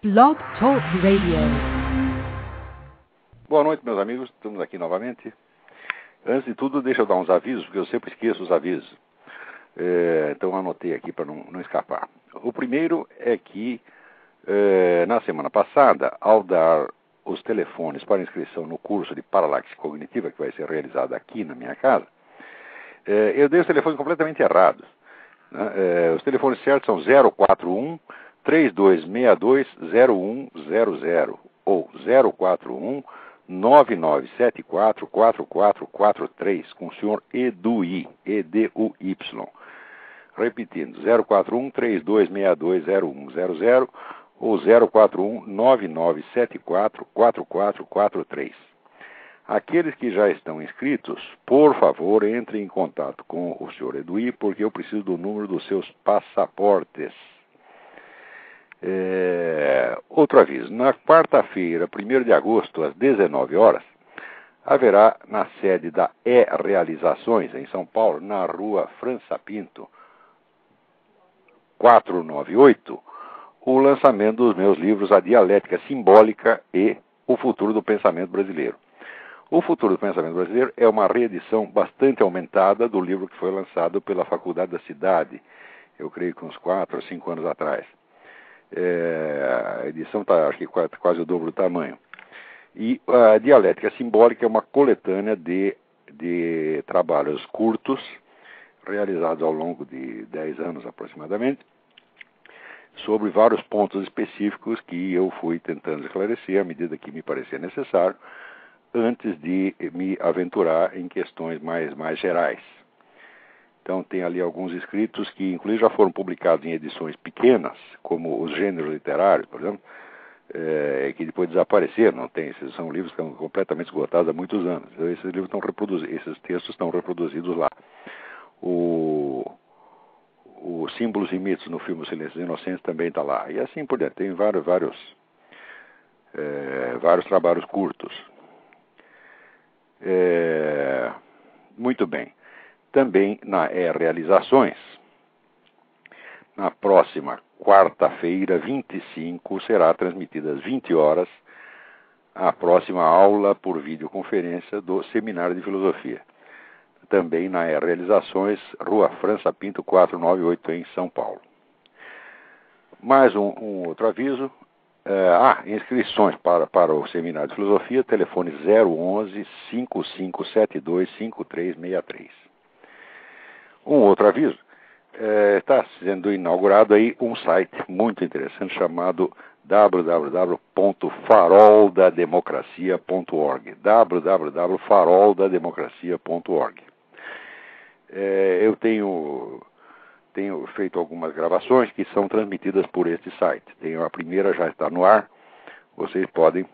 Blog Talk Radio. Boa noite, meus amigos. Estamos aqui novamente. Antes de tudo, deixa eu dar uns avisos, porque eu sempre esqueço os avisos. É, então, anotei aqui para não, não, escapar. O primeiro é que, é, na semana passada, ao dar os telefones para inscrição no curso de paralaxe cognitiva, que vai ser realizado aqui na minha casa, é, eu dei os telefones completamente errados. Né? É, os telefones certos são 041 3262 0100 ou 041 9974 4443 com o senhor Edui, E-D-U-Y. Repetindo, 041 3262 0100 ou 041 9974 4443. Aqueles que já estão inscritos, por favor, entrem em contato com o senhor Edui, porque eu preciso do número dos seus passaportes. É... Outro aviso: na quarta-feira, 1 de agosto, às 19 horas, haverá na sede da E-Realizações, em São Paulo, na rua França Pinto, 498, o lançamento dos meus livros A Dialética Simbólica e O Futuro do Pensamento Brasileiro. O Futuro do Pensamento Brasileiro é uma reedição bastante aumentada do livro que foi lançado pela Faculdade da Cidade, eu creio que uns quatro ou cinco anos atrás. É, a edição está, acho que, quase, o dobro do tamanho. E a Dialética Simbólica é uma coletânea de, de trabalhos curtos, realizados ao longo de dez anos aproximadamente, sobre vários pontos específicos que eu fui tentando esclarecer à medida que me parecia necessário antes de me aventurar em questões mais, mais gerais. Então, tem ali alguns escritos que, inclusive, já foram publicados em edições pequenas, como os gêneros literários, por exemplo, é, que depois desapareceram. Não tem, esses são livros que estão completamente esgotados há muitos anos. Então, esses livros estão reproduzidos, esses textos estão reproduzidos lá. O, o Símbolos e Mitos no filme Silêncio Inocentes também está lá. E assim por diante. Tem vários, vários, é, vários trabalhos curtos. É, muito bem. Também na é, Realizações, na próxima quarta-feira, 25, será transmitida às 20 horas a próxima aula por videoconferência do Seminário de Filosofia. Também na é, Realizações, Rua França Pinto 498, em São Paulo. Mais um, um outro aviso: é, ah, inscrições para, para o Seminário de Filosofia, telefone 011 5572 5363. Um outro aviso, está é, sendo inaugurado aí um site muito interessante chamado www.faroldademocracia.org www.faroldademocracia.org é, Eu tenho tenho feito algumas gravações que são transmitidas por este site. Tenho, a primeira já está no ar, vocês podem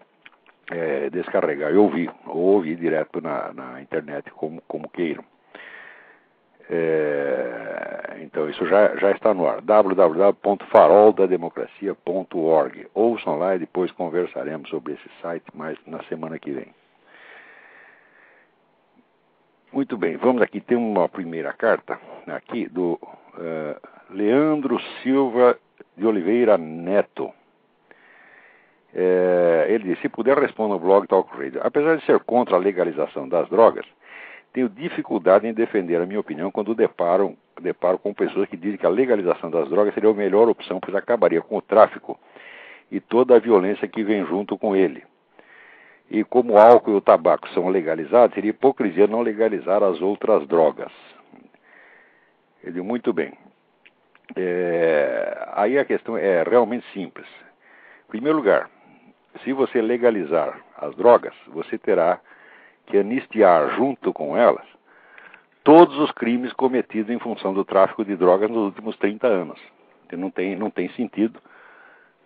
é, descarregar e ouvir, ou ouvir direto na, na internet, como, como queiram. É, então, isso já, já está no ar. www.faroldademocracia.org. Ouçam lá e depois conversaremos sobre esse site mais na semana que vem. Muito bem, vamos aqui. Tem uma primeira carta aqui do uh, Leandro Silva de Oliveira Neto. É, ele diz: se puder, responda no blog Talk Radio. Apesar de ser contra a legalização das drogas, tenho dificuldade em defender a minha opinião quando deparo, deparo com pessoas que dizem que a legalização das drogas seria a melhor opção, pois acabaria com o tráfico e toda a violência que vem junto com ele. E como o álcool e o tabaco são legalizados, seria hipocrisia não legalizar as outras drogas. Ele muito bem. É, aí a questão é realmente simples. Em primeiro lugar, se você legalizar as drogas, você terá que anistiar junto com elas todos os crimes cometidos em função do tráfico de drogas nos últimos 30 anos. Não tem, não tem sentido,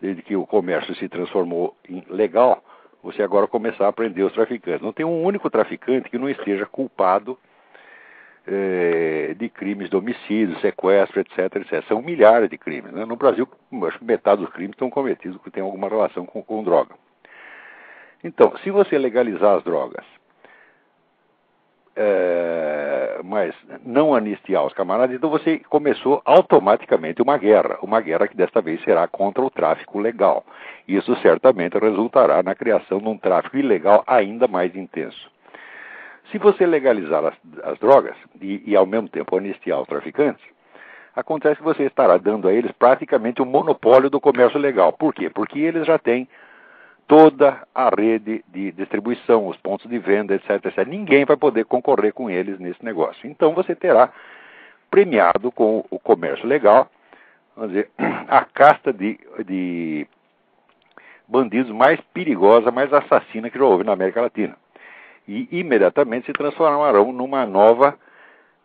desde que o comércio se transformou em legal, você agora começar a prender os traficantes. Não tem um único traficante que não esteja culpado é, de crimes de homicídio, sequestro, etc, etc. São milhares de crimes. Né? No Brasil, acho que metade dos crimes estão cometidos que têm alguma relação com, com droga. Então, se você legalizar as drogas, é, mas não anistiar os camaradas, então você começou automaticamente uma guerra, uma guerra que desta vez será contra o tráfico legal. Isso certamente resultará na criação de um tráfico ilegal ainda mais intenso. Se você legalizar as, as drogas e, e, ao mesmo tempo anistiar os traficantes, acontece que você estará dando a eles praticamente o um monopólio do comércio legal. Por quê? Porque eles já têm toda a rede de distribuição, os pontos de venda, etc, etc. Ninguém vai poder concorrer com eles nesse negócio. Então você terá premiado com o comércio legal, vamos dizer, a casta de, de bandidos mais perigosa, mais assassina que já houve na América Latina. E imediatamente se transformarão numa nova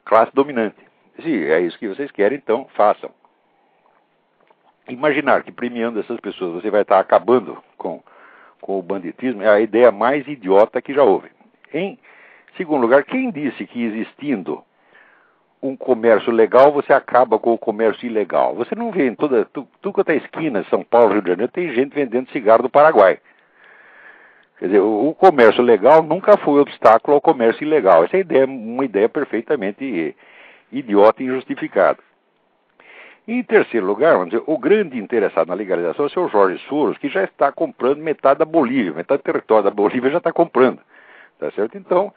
classe dominante. Se é isso que vocês querem, então façam. Imaginar que premiando essas pessoas você vai estar acabando com com o banditismo é a ideia mais idiota que já houve. Em segundo lugar, quem disse que existindo um comércio legal, você acaba com o comércio ilegal? Você não vê em toda. Tu, quanto é esquina, São Paulo, Rio de Janeiro, tem gente vendendo cigarro do Paraguai. Quer dizer, o, o comércio legal nunca foi obstáculo ao comércio ilegal. Essa é uma ideia perfeitamente idiota e injustificada. Em terceiro lugar, vamos dizer, o grande interessado na legalização é o senhor Jorge Soros, que já está comprando metade da Bolívia, metade do território da Bolívia já está comprando. Tá certo? Então,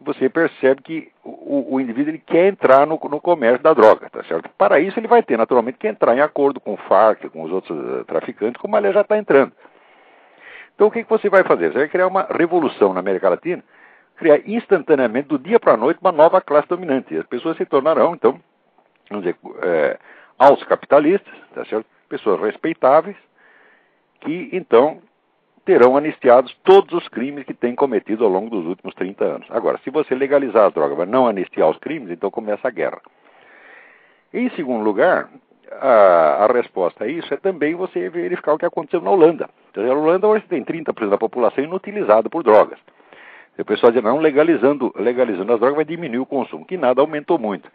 você percebe que o, o indivíduo ele quer entrar no, no, comércio da droga, tá certo? Para isso ele vai ter naturalmente que entrar em acordo com o FARC, com os outros uh, traficantes, como ele já está entrando. Então o que, que você vai fazer? Você vai criar uma revolução na América Latina, criar instantaneamente, do dia para a noite, uma nova classe dominante. E as pessoas se tornarão, então, vamos dizer, é, aos capitalistas, tá certo? pessoas respeitáveis, que então terão anistiados todos os crimes que têm cometido ao longo dos últimos 30 anos. Agora, se você legalizar a droga, mas não anistiar os crimes, então começa a guerra. Em segundo lugar, a, a, resposta a isso é também você verificar o que aconteceu na Holanda. Então, na Holanda hoje tem 30% da população inutilizada por drogas. O pessoal diz, não, legalizando, legalizando as drogas vai diminuir o consumo, que nada aumentou muito.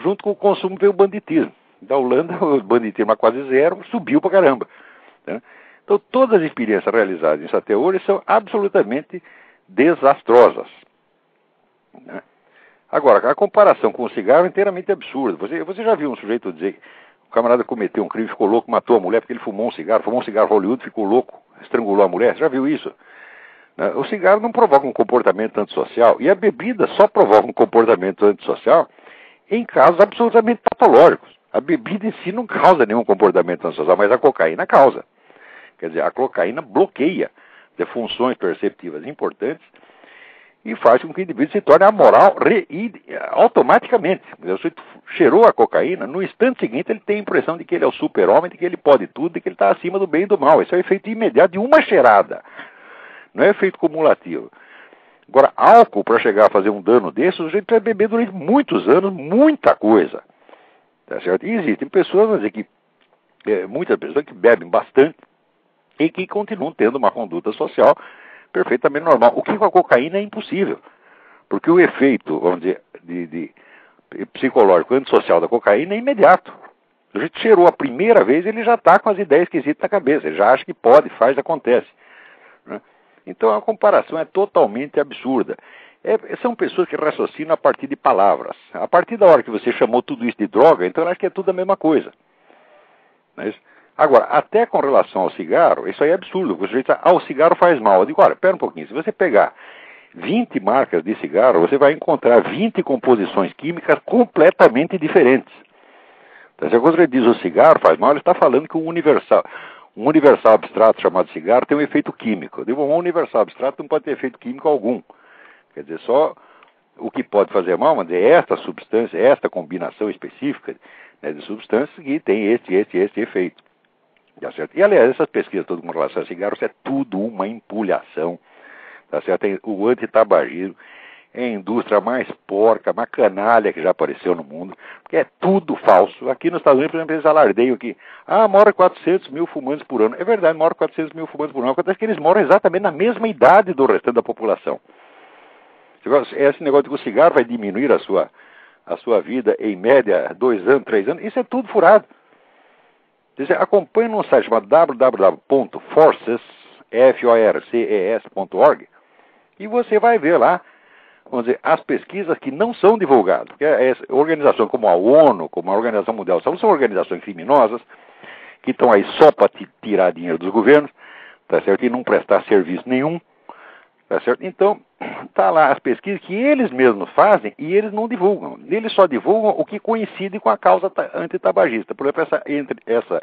Junto com o consumo veio o banditismo. Da Holanda, o banditismo a quase zero, subiu pra caramba. Né? Então, todas as experiências realizadas até hoje são absolutamente desastrosas. Né? Agora, a comparação com o cigarro é inteiramente absurda. Você, você já viu um sujeito dizer que o camarada cometeu um crime, ficou louco, matou a mulher porque ele fumou um cigarro, fumou um cigarro Hollywood, ficou louco, estrangulou a mulher? Você já viu isso? Né? O cigarro não provoca um comportamento antissocial e a bebida só provoca um comportamento antissocial em casos absolutamente patológicos. A bebida em si não causa nenhum comportamento antissocial, mas a cocaína causa. Quer dizer, a cocaína bloqueia de funções perceptivas importantes e faz com que o indivíduo se torne amoral re, automaticamente. Você cheirou a cocaína, no instante seguinte ele tem a impressão de que ele é o super-homem, de que ele pode tudo, de que ele está acima do bem e do mal. Esse é o efeito imediato de uma cheirada. Não é efeito cumulativo. Agora, álcool, para chegar a fazer um dano desse, o gente precisa beber durante muitos anos muita coisa. Tá certo? E existem pessoas, dizer, que, é, muitas pessoas que bebem bastante e que continuam tendo uma conduta social perfeitamente normal. O que com a cocaína é impossível. Porque o efeito, vamos dizer, de, de psicológico antissocial da cocaína é imediato. A gente cheirou a primeira vez, ele já está com as ideias esquisitas na cabeça, ele já acha que pode, faz, acontece. Né? Então a comparação é totalmente absurda. É, são pessoas que raciocinam a partir de palavras. A partir da hora que você chamou tudo isso de droga, então acho que é tudo a mesma coisa. É Agora, até com relação ao cigarro, isso aí é absurdo. O sujeito ah, o cigarro faz mal. Eu digo, olha, pera um pouquinho. Se você pegar 20 marcas de cigarro, você vai encontrar 20 composições químicas completamente diferentes. Então, se você diz o cigarro faz mal, ele está falando que um universal, um universal abstrato chamado cigarro tem um efeito químico. Eu digo, um universal abstrato não pode ter efeito químico algum. Quer dizer, só o que pode fazer mal, mas é esta substância, esta combinação específica né, de substâncias que tem este, este, este efeito. Tá certo? E, aliás, essas pesquisas todas com relação a cigarros é tudo uma empulhação. Tá certo? O antitabagismo é a indústria mais porca, mais canalha que já apareceu no mundo, porque é tudo falso. Aqui nos Estados Unidos, por exemplo, eles alardeiam que, ah, mora 400 mil fumantes por ano. É verdade, mora 400 mil fumantes por ano. Acontece que eles moram exatamente na mesma idade do restante da população. Esse negócio de cigarro vai diminuir a sua, a sua vida em média dois anos, três anos, isso é tudo furado. Dizer, acompanhe no site chamado www.forces.org e você vai ver lá vamos dizer, as pesquisas que não são divulgadas. Porque é, organizações como a ONU, como a Organização Mundial da Saúde, são organizações criminosas que estão aí só para tirar dinheiro dos governos, tá certo? E não prestar serviço nenhum, tá certo? Então, tá lá as pesquisas que eles mesmos fazem e eles não divulgam. Eles só divulgam o que coincide com a causa antitabagista. Por exemplo, essa, entre essa,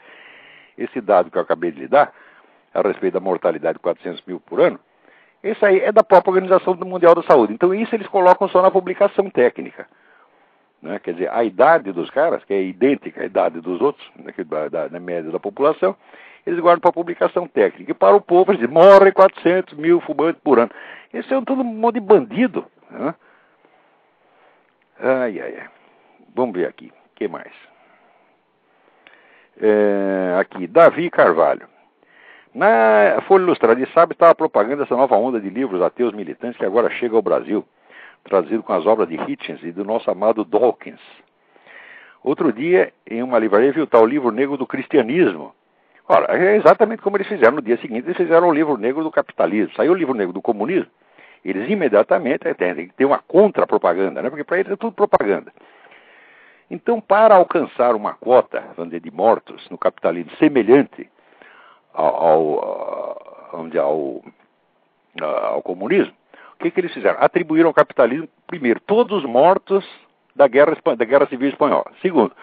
esse dado que eu acabei de lhe dar, a respeito da mortalidade de 400 mil por ano, isso aí é da própria Organização Mundial da Saúde. Então, isso eles colocam só na publicação técnica. Né? Quer dizer, a idade dos caras, que é idêntica à idade dos outros, né, da, da, média da população, eles guardam para publicação técnica. E para o povo, eles dizem, morre 400 mil fumantes por ano. Esse é todo um monte de bandido. Né? Ai, ai, ai. Vamos ver aqui. O que mais? É, aqui, Davi Carvalho. Na Folha Ilustrada de sábado estava propagando essa nova onda de livros ateus militantes que agora chega ao Brasil, trazido com as obras de Hitchens e do nosso amado Dawkins. Outro dia, em uma livraria, viu tal livro negro do cristianismo. Ora, é exatamente como eles fizeram no dia seguinte, eles fizeram o livro negro do capitalismo. Saiu o livro negro do comunismo, eles imediatamente têm que ter uma contra-propaganda, né? porque para eles é tudo propaganda. Então, para alcançar uma vamos dizer, de mortos no capitalismo semelhante ao, ao, ao, ao comunismo, o que, que eles fizeram? Atribuíram ao capitalismo, primeiro, todos os mortos da guerra, da guerra Civil Espanhola. Segundo,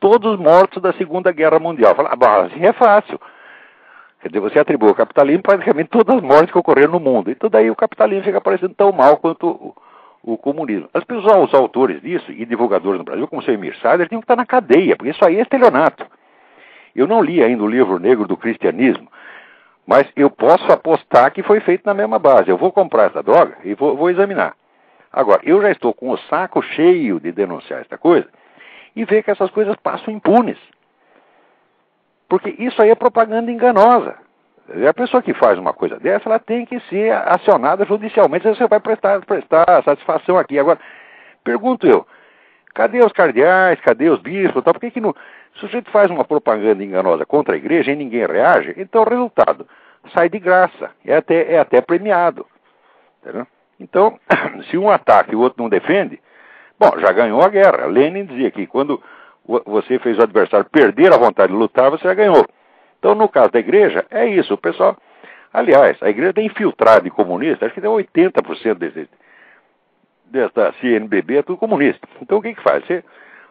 todos os mortos da Segunda Guerra Mundial. Fala, ah, assim é fácil. Quer dizer, você atribui ao capitalismo praticamente todas as mortes que ocorreram no mundo. Então daí o capitalismo fica parecendo tão mal quanto o, o comunismo. As pessoas, os autores disso e divulgadores no Brasil, como o seu Emir Sader, tinham que estar na cadeia, porque isso aí é estelionato. Eu não li ainda o livro negro do cristianismo, mas eu posso apostar que foi feito na mesma base. Eu vou comprar essa droga e vou, vou examinar. Agora, eu já estou com o saco cheio de denunciar esta coisa e ver que essas coisas passam impunes. Porque isso aí é propaganda enganosa. A pessoa que faz uma coisa dessa, ela tem que ser acionada judicialmente. Você vai prestar, prestar satisfação aqui. Agora, pergunto eu, cadê os cardeais, cadê os bispos? Por que, que não, se o sujeito faz uma propaganda enganosa contra a igreja e ninguém reage, então o resultado sai de graça, é até, é até premiado. Entendeu? Então, se um ataca e o outro não defende, bom, já ganhou a guerra. Lenin dizia que quando você fez o adversário perder a vontade de lutar, você já ganhou. Então, no caso da igreja, é isso. O pessoal. Aliás, a igreja tem infiltrado de comunista, acho que tem 80% desse, desta CNBB é tudo comunista. Então, o que, que faz? Você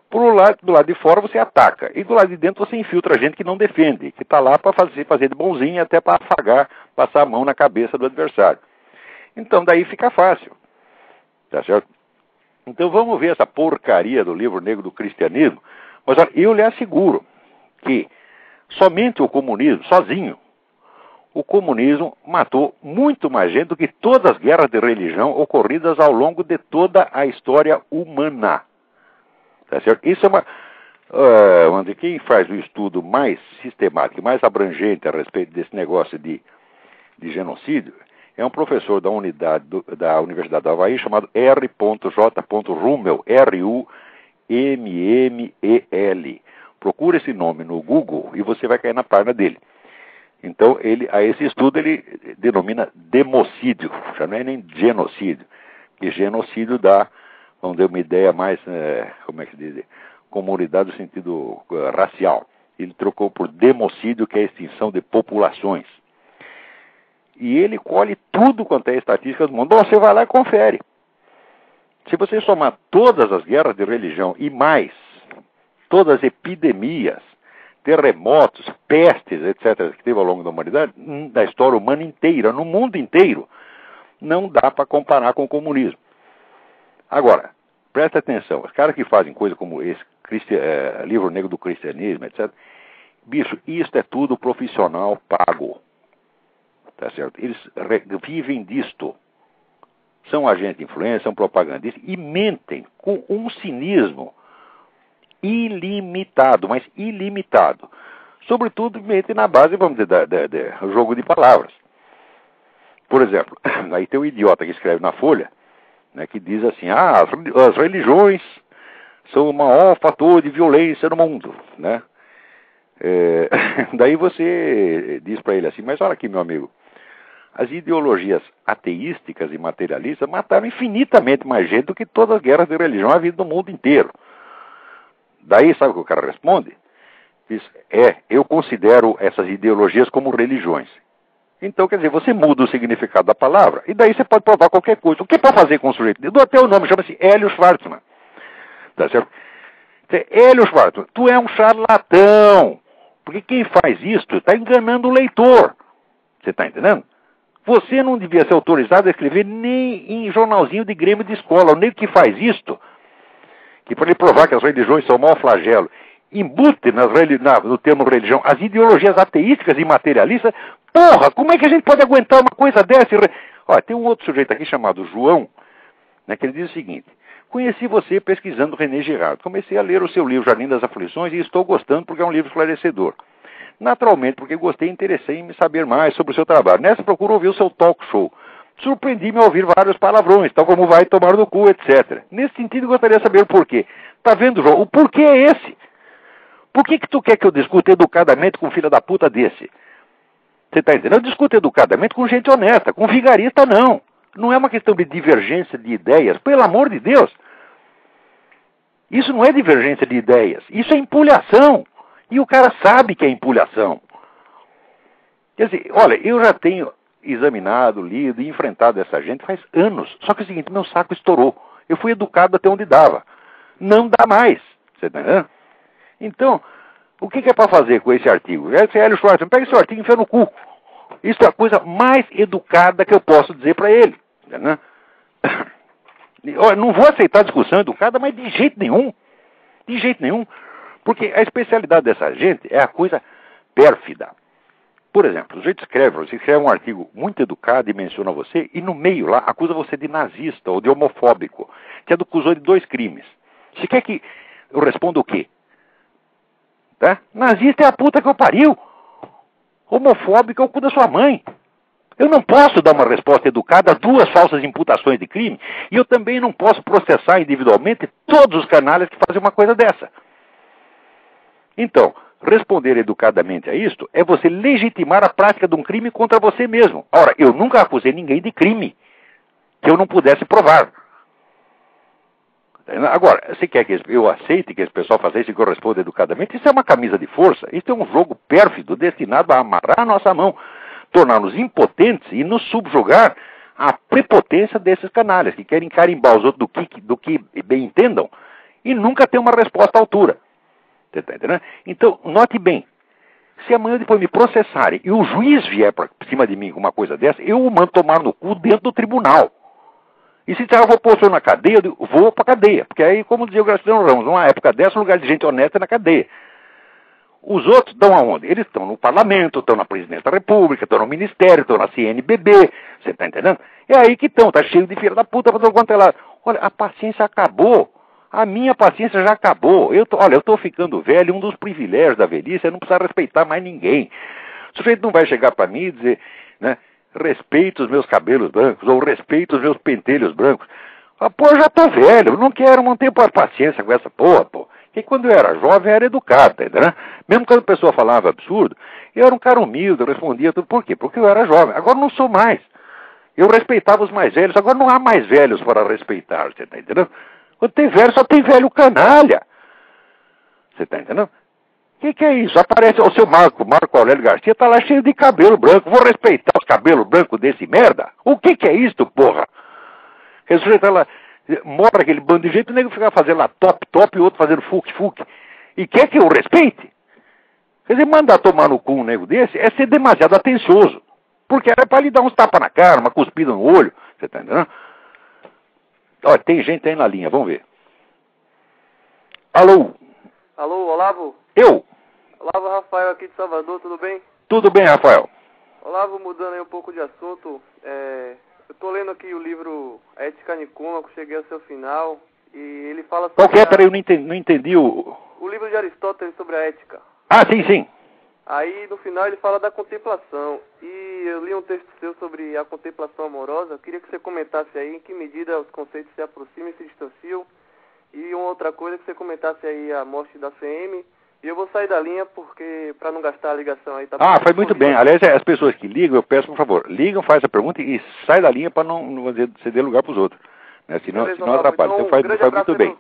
por lado, do lado de fora você ataca, e do lado de dentro você infiltra gente que não defende, que está lá para fazer, fazer de bonzinho até para afagar, passar a mão na cabeça do adversário. Então daí fica fácil. Tá certo? Então vamos ver essa porcaria do livro negro do cristianismo. Mas eu lhe asseguro que somente o comunismo, sozinho, o comunismo matou muito mais gente do que todas as guerras de religião ocorridas ao longo de toda a história humana. Tá certo? Isso é uma. Uh, quem faz o estudo mais sistemático, mais abrangente a respeito desse negócio de, de genocídio é um professor da unidade do, da Universidade da Havaí chamado R.J. Rummel, R-U-M-M-E-L. Procura esse nome no Google e você vai cair na página dele. Então, ele, a esse estudo ele denomina democídio, já não é nem genocídio, porque genocídio dá vamos dar uma ideia mais, é, como é que diz, comunidade no sentido uh, racial. Ele trocou por democídio, que é a extinção de populações. E ele colhe tudo quanto é estatística do mundo. Bom, você vai lá e confere. Se você somar todas as guerras de religião e mais, todas as epidemias, terremotos, pestes, etc., que teve ao longo da humanidade, hum, da história humana inteira, no mundo inteiro, não dá para comparar com o comunismo. Agora, presta atenção, os caras que fazem coisa como esse é, livro negro do cristianismo, etc. Bicho, isso é tudo profissional pago. Tá certo? Eles vivem disto. São agentes de influência, são propagandistas e mentem com um cinismo ilimitado, mas ilimitado. Sobretudo, mentem na base, vamos dizer, do jogo de palavras. Por exemplo, aí tem um idiota que escreve na Folha né, que diz assim: ah, as religiões são o maior fator de violência no mundo, né? É, daí você diz para ele assim: mas olha aqui, meu amigo, as ideologias ateísticas e materialistas mataram infinitamente mais gente do que todas as guerras de religião havidas no mundo inteiro. Daí, sabe o que o cara responde? Diz, é, eu considero essas ideologias como religiões. Então, quer dizer, você muda o significado da palavra e daí você pode provar qualquer coisa. O que é para fazer com o sujeito? Eu dou até o nome, chama-se Hélio Schwartzman. Tá certo? Hélio Schwartzman, tu é um charlatão. Porque quem faz isso está enganando o leitor. Você está entendendo? Você não devia ser autorizado a escrever nem em jornalzinho de grêmio de escola. O nego que faz isto, que para ele provar que as religiões são mau flagelo, embute nas, na, no termo religião as ideologias ateísticas e materialistas. Porra, como é que a gente pode aguentar uma coisa dessa? Olha, tem um outro sujeito aqui chamado João, né, que ele diz o seguinte: Conheci você pesquisando René Girard. Comecei a ler o seu livro Jardim das Aflições e estou gostando porque é um livro esclarecedor. Naturalmente, porque gostei e interessei em me saber mais sobre o seu trabalho. Nessa, procuro ouvir o seu talk show. Surpreendi-me ao ouvir vários palavrões, tal como vai tomar no cu, etc. Nesse sentido, gostaria de saber o porquê. Tá vendo, João? O porquê é esse? Por que, que tu quer que eu discuta educadamente com um filho da puta desse? Você está entendendo? Eu discuto educadamente com gente honesta, com vigarista não. Não é uma questão de divergência de ideias, pelo amor de Deus. Isso não é divergência de ideias, isso é empulhação. E o cara sabe que é empulhação. Quer dizer, olha, eu já tenho examinado, lido e enfrentado essa gente faz anos. Só que é o seguinte, meu saco estourou. Eu fui educado até onde dava. Não dá mais. Você está entendendo? Então, o que, é para fazer com esse artigo? Esse é Hélio Schwartz, pega esse artigo e enfia no cu. Isso é a coisa mais educada que eu posso dizer para ele. Né? Eu não vou aceitar discussão educada, mas de jeito nenhum. De jeito nenhum. Porque a especialidade dessa gente é a coisa pérfida. Por exemplo, o sujeito escreve, você escreve um artigo muito educado e menciona você, e no meio lá acusa você de nazista ou de homofóbico, que acusou de dois crimes. Você quer que eu responda o quê? Tá? Nazista é a puta que eu pariu homofóbica é o cu da sua mãe. Eu não posso dar uma resposta educada a duas falsas imputações de crime e eu também não posso processar individualmente todos os canalhas que fazem uma coisa dessa. Então, responder educadamente a isto é você legitimar a prática de um crime contra você mesmo. Ora, eu nunca acusei ninguém de crime que eu não pudesse provar. Agora, você quer que eu aceite que esse pessoal faça isso e corresponda educadamente? Isso é uma camisa de força. Isso é um jogo pérfido destinado a amarrar a nossa mão, tornar-nos impotentes e nos subjugar à prepotência desses canalhas que querem carimbar os outros do que, do que bem entendam e nunca ter uma resposta à altura. Você tá entendendo? Então, note bem. Se amanhã depois me processarem e o juiz vier para cima de mim com uma coisa dessa, eu o mando tomar no cu dentro do tribunal. E se disser, eu vou pôr o senhor na cadeia, eu digo, vou para cadeia. Porque aí, como dizia o Graciliano Ramos, numa época dessa, um lugar de gente honesta é na cadeia. Os outros estão aonde? Eles estão no parlamento, estão na presidência da república, estão no ministério, estão na CNBB, você está entendendo? É aí que estão, tá cheio de filha da puta para todo quanto é. Olha, a paciência acabou. A minha paciência já acabou. Eu tô, olha, eu estou ficando velho, um dos privilégios da velhice é não precisar respeitar mais ninguém. O sujeito não vai chegar para mim e dizer, né, respeito os meus cabelos brancos, ou respeito os meus pentelhos brancos. Ah, pô, eu já tô velho, não quero, não tenho paciência com essa porra, pô. Que quando eu era jovem era educado, tá entendeu? Mesmo quando a pessoa falava absurdo, eu era um cara humilde, eu respondia tudo. Por quê? Porque eu era jovem. Agora não sou mais. Eu respeitava os mais velhos, agora não há mais velhos para respeitar, tá entendendo? Quando tem velho, só tem velho canalha. Você tá entendendo? O que, que, é isso? Aparece o seu Marco, Marco Aurélio Garcia, tá lá cheio de cabelo branco. Vou respeitar os cabelos brancos desse merda? O que, que é isso, porra? Esse sujeito tá lá, mora aquele bando de jeito, o nego fica fazendo lá top, top e outro fazendo fuque, fuque. E quer que eu respeite? Quer dizer, mandar tomar no cu um nego desse é ser demasiado atencioso. Porque era para lhe dar uns tapas na cara, uma cuspida no olho. Você tá entendendo? Olha, tem gente aí na linha, vamos ver. Alô? Alô, Olavo? Eu? Olavo Rafael aqui de Salvador, tudo bem? Tudo bem, Rafael. Olavo, mudando aí um pouco de assunto, é, eu estou lendo aqui o livro Ética Nicômaco, cheguei ao seu final, e ele fala sobre... Qual que é? Peraí, eu não entendi, não entendi o... O livro de Aristóteles sobre a ética. Ah, sim, sim. Aí, no final, ele fala da contemplação, e eu li um texto seu sobre a contemplação amorosa, eu queria que você comentasse aí em que medida os conceitos se aproximam e se distanciam, e uma outra coisa, que você comentasse aí a morte da CM E eu vou sair da linha porque para não gastar a ligação aí tá Ah, faz muito bem. Aliás, as pessoas que ligam, eu peço por favor, ligam, faz a pergunta e sai da linha para não, não ceder lugar para os outros. Né? Senão, Beleza, senão atrapalha. então, Então faz, um faz muito bem.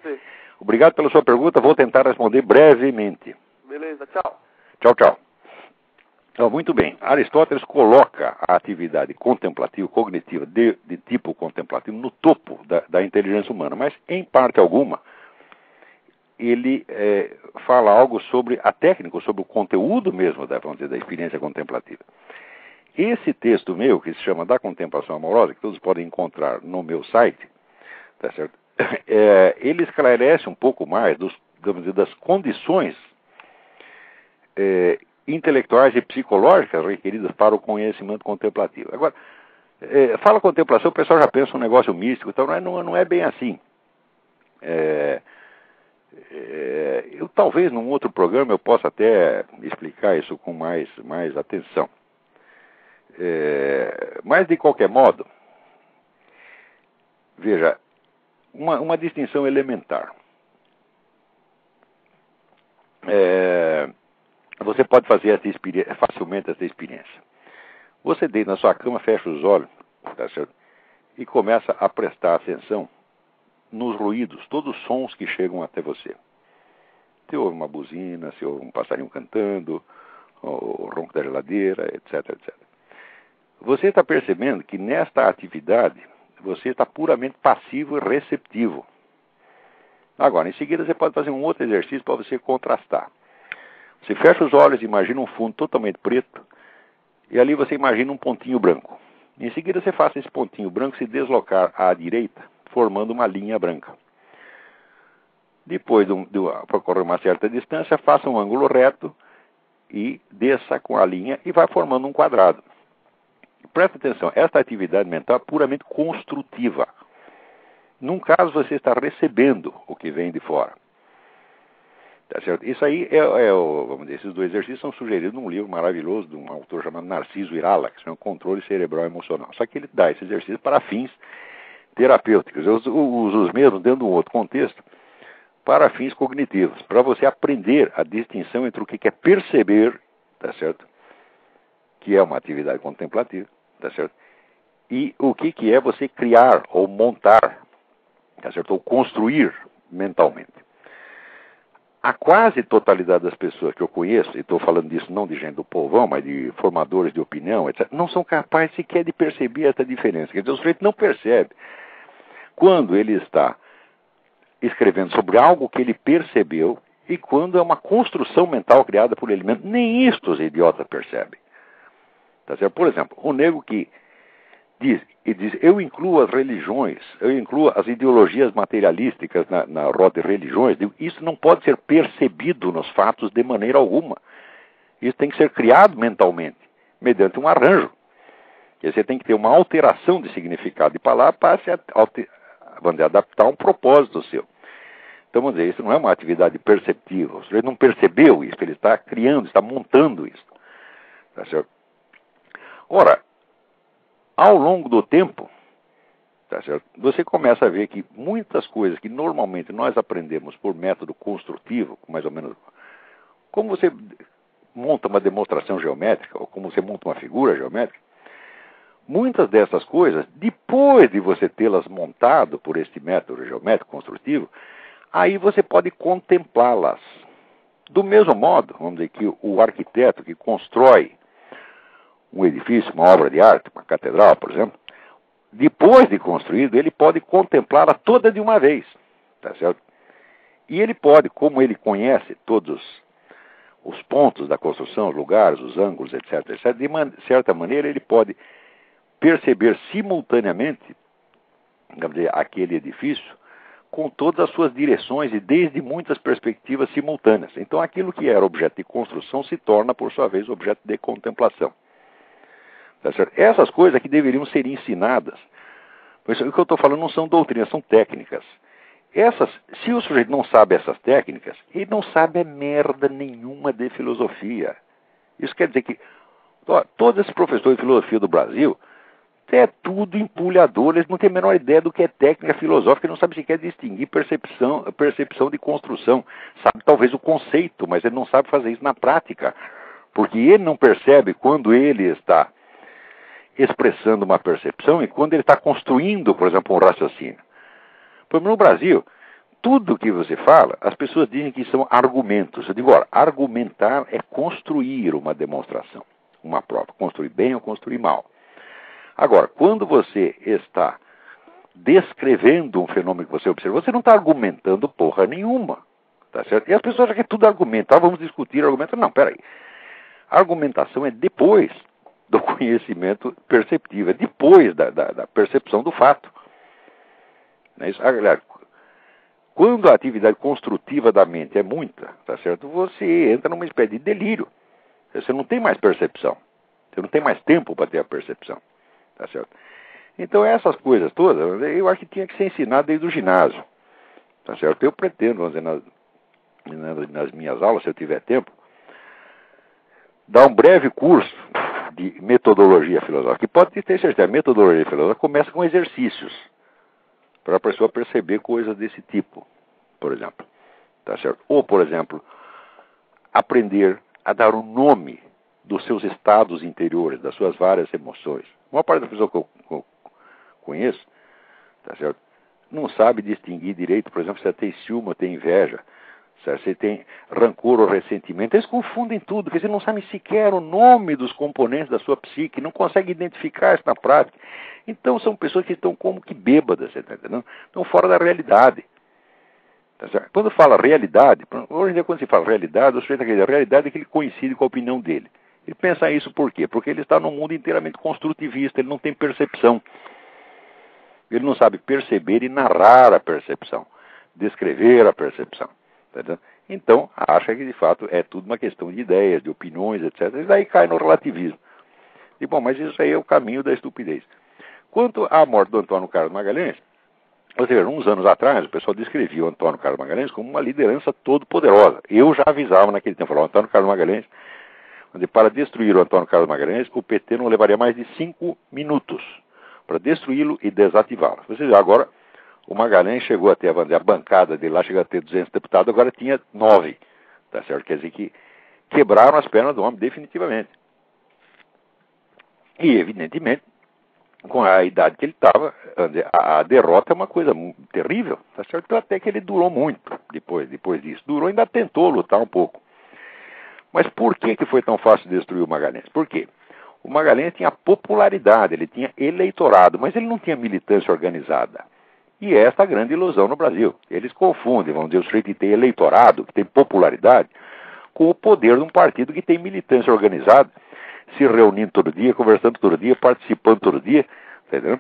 Obrigado pela sua pergunta, vou tentar responder brevemente. Beleza, tchau. Tchau, tchau. Então, muito bem. Aristóteles coloca a atividade contemplativa, cognitiva, de, de tipo contemplativo, no topo da, da, inteligência humana, mas em parte alguma, ele é, fala algo sobre a técnica, sobre o conteúdo mesmo da, vamos dizer, da experiência contemplativa. Esse texto meu, que se chama Da Contemplação Amorosa, que todos podem encontrar no meu site, tá certo? É, ele esclarece um pouco mais dos, dizer, das condições é, intelectuais e psicológicas requeridas para o conhecimento contemplativo. Agora, é, fala contemplação, o pessoal já pensa um negócio místico, então não é, não, é bem assim. É, é, eu talvez num outro programa eu possa até explicar isso com mais, mais atenção. É, mas de qualquer modo, veja, uma, uma distinção elementar. É, você pode fazer essa facilmente essa experiência. Você deita na sua cama, fecha os olhos tá e começa a prestar atenção nos ruídos, todos os sons que chegam até você. Se ouve uma buzina, se ouve um passarinho cantando, o ronco da geladeira, etc, etc. Você está percebendo que nesta atividade você está puramente passivo e receptivo. Agora, em seguida, você pode fazer um outro exercício para você contrastar. Você fecha os olhos e imagina um fundo totalmente preto, e ali você imagina um pontinho branco. Em seguida, você faça esse pontinho branco se deslocar à direita, formando uma linha branca. Depois, de, de, para correr uma certa distância, faça um ângulo reto e desça com a linha e vai formando um quadrado. Presta atenção, esta atividade mental é puramente construtiva. Num caso, você está recebendo o que vem de fora. Tá certo? Isso aí é, é o, vamos dizer, esses dois exercícios são sugeridos num livro maravilhoso de um autor chamado Narciso Irala, que chama Controle Cerebral Emocional. Só que ele dá esse exercício para fins terapêuticos. Eu uso os mesmos dentro de um outro contexto para fins cognitivos, para você aprender a distinção entre o que é perceber, tá certo? Que é uma atividade contemplativa, tá certo? E o que, que é você criar ou montar, tá certo? Ou construir mentalmente a quase totalidade das pessoas que eu conheço, e estou falando disso não de gente do povão, mas de formadores de opinião, etc., não são capazes sequer de perceber essa diferença. Quer dizer, o sujeito não percebe quando ele está escrevendo sobre algo que ele percebeu e quando é uma construção mental criada por ele mesmo. Nem isto os idiotas percebem. Tá certo? Por exemplo, o nego que diz, e diz, eu incluo as religiões, eu incluo as ideologias materialísticas na, na roda de religiões, digo, isso não pode ser percebido nos fatos de maneira alguma. Isso tem que ser criado mentalmente, mediante um arranjo. E você tem que ter uma alteração de significado de palavra para se adaptar a um propósito seu. Então, vamos dizer, isso não é uma atividade perceptiva. O sujeito não percebeu isso, ele está criando, está montando isso. Tá certo? Ora, ao longo do tempo, tá você começa a ver que muitas coisas que normalmente nós aprendemos por método construtivo, mais ou menos como você monta uma demonstração geométrica, ou como você monta uma figura geométrica, muitas dessas coisas, depois de você tê-las montado por este método geométrico construtivo, aí você pode contemplá-las. Do mesmo modo, vamos dizer que o arquiteto que constrói um edifício, uma obra de arte, uma catedral, por exemplo, depois de construído, ele pode contemplá-la toda de uma vez, tá certo? E ele pode, como ele conhece todos os pontos da construção, os lugares, os ângulos, etc., etc., de certa maneira ele pode perceber simultaneamente dizer, aquele edifício com todas as suas direções e desde muitas perspectivas simultâneas. Então, aquilo que era objeto de construção se torna, por sua vez, objeto de contemplação. Tá Essas coisas que deveriam ser ensinadas. Pois, o que eu estou falando não são doutrinas, são técnicas. Essas, se o sujeito não sabe essas técnicas, ele não sabe merda nenhuma de filosofia. Isso quer dizer que ó, todos esses professores de filosofia do Brasil é tudo empulhador, eles não têm a menor ideia do que é técnica filosófica, não sabem sequer distinguir percepção, percepção de construção. Sabe talvez o conceito, mas ele não sabe fazer isso na prática. Porque ele não percebe quando ele está expressando uma percepção e quando ele está construindo, por exemplo, um raciocínio. Por exemplo, no Brasil, tudo que você fala, as pessoas dizem que são argumentos. Eu digo, olha, argumentar é construir uma demonstração, uma prova. Construir bem ou construir mal. Agora, quando você está descrevendo um fenômeno que você observa, você não está argumentando porra nenhuma. Tá certo? E as pessoas acham que é tudo argumentar, ah, vamos discutir argumento. Não, peraí. Argumentação é depois do conhecimento perceptivo, é depois da, da, da percepção do fato. É? Aliás, quando a atividade construtiva da mente é muita, tá certo? Você entra numa espécie de delírio. Você não tem mais percepção. Você não tem mais tempo para ter a percepção. Tá certo? Então, essas coisas todas, eu acho que tinha que ser ensinado desde o ginásio. Tá certo? Eu pretendo, vamos dizer, nas, nas minhas aulas, se eu tiver tempo, dar um breve curso de metodologia filosófica. E pode ter certeza, a metodologia filosófica começa com exercícios para a pessoa perceber coisas desse tipo, por exemplo. Tá certo? Ou, por exemplo, aprender a dar um nome dos seus estados interiores, das suas várias emoções. Uma parte da pessoa que eu, conheço, tá certo? não sabe distinguir direito, por exemplo, se tem ciúme tem inveja, certo? se tem rancor ou ressentimento. Eles confundem tudo, porque eles não sabem sequer o nome dos componentes da sua psique, não conseguem identificar isso na prática. Então são pessoas que estão como que bêbadas, entendendo? Estão fora da realidade. Tá quando fala realidade, hoje em dia quando se fala realidade, o sujeito acredita, a realidade é que ele coincide com a opinião dele. Ele pensa isso por quê? Porque ele está num mundo inteiramente construtivista, ele não tem percepção. Ele não sabe perceber e narrar a percepção, descrever a percepção. Tá então, acha que de fato é tudo uma questão de ideias, de opiniões, etc. E daí cai no relativismo. E bom, mas isso aí é o caminho da estupidez. Quanto à morte do Antônio Carlos Magalhães, ou seja, uns anos atrás, o pessoal descrevia o Antônio Carlos Magalhães como uma liderança todo poderosa. Eu já avisava naquele tempo, falava, Antônio Carlos Magalhães para destruir o Antônio Carlos Magalhães, o PT não levaria mais de cinco minutos para destruí-lo e desativá-lo. Você vê, agora o Magalhães chegou a ter a, bancada dele lá, chegou a ter 200 deputados, agora tinha nove. Tá certo? Quer dizer que quebraram as pernas do homem definitivamente. E, evidentemente, com a idade que ele estava, a, derrota é uma coisa terrível, tá certo? Até que ele durou muito depois, depois disso. Durou, ainda tentou lutar um pouco. Mas por que, que foi tão fácil destruir o Magalhães? Por quê? O Magalhães tinha popularidade, ele tinha eleitorado, mas ele não tinha militância organizada. E é esta a grande ilusão no Brasil. Eles confundem, vamos dizer, o sujeito que tem eleitorado, que tem popularidade, com o poder de um partido que tem militância organizada, se reunindo todo dia, conversando todo dia, participando todo dia, entendeu?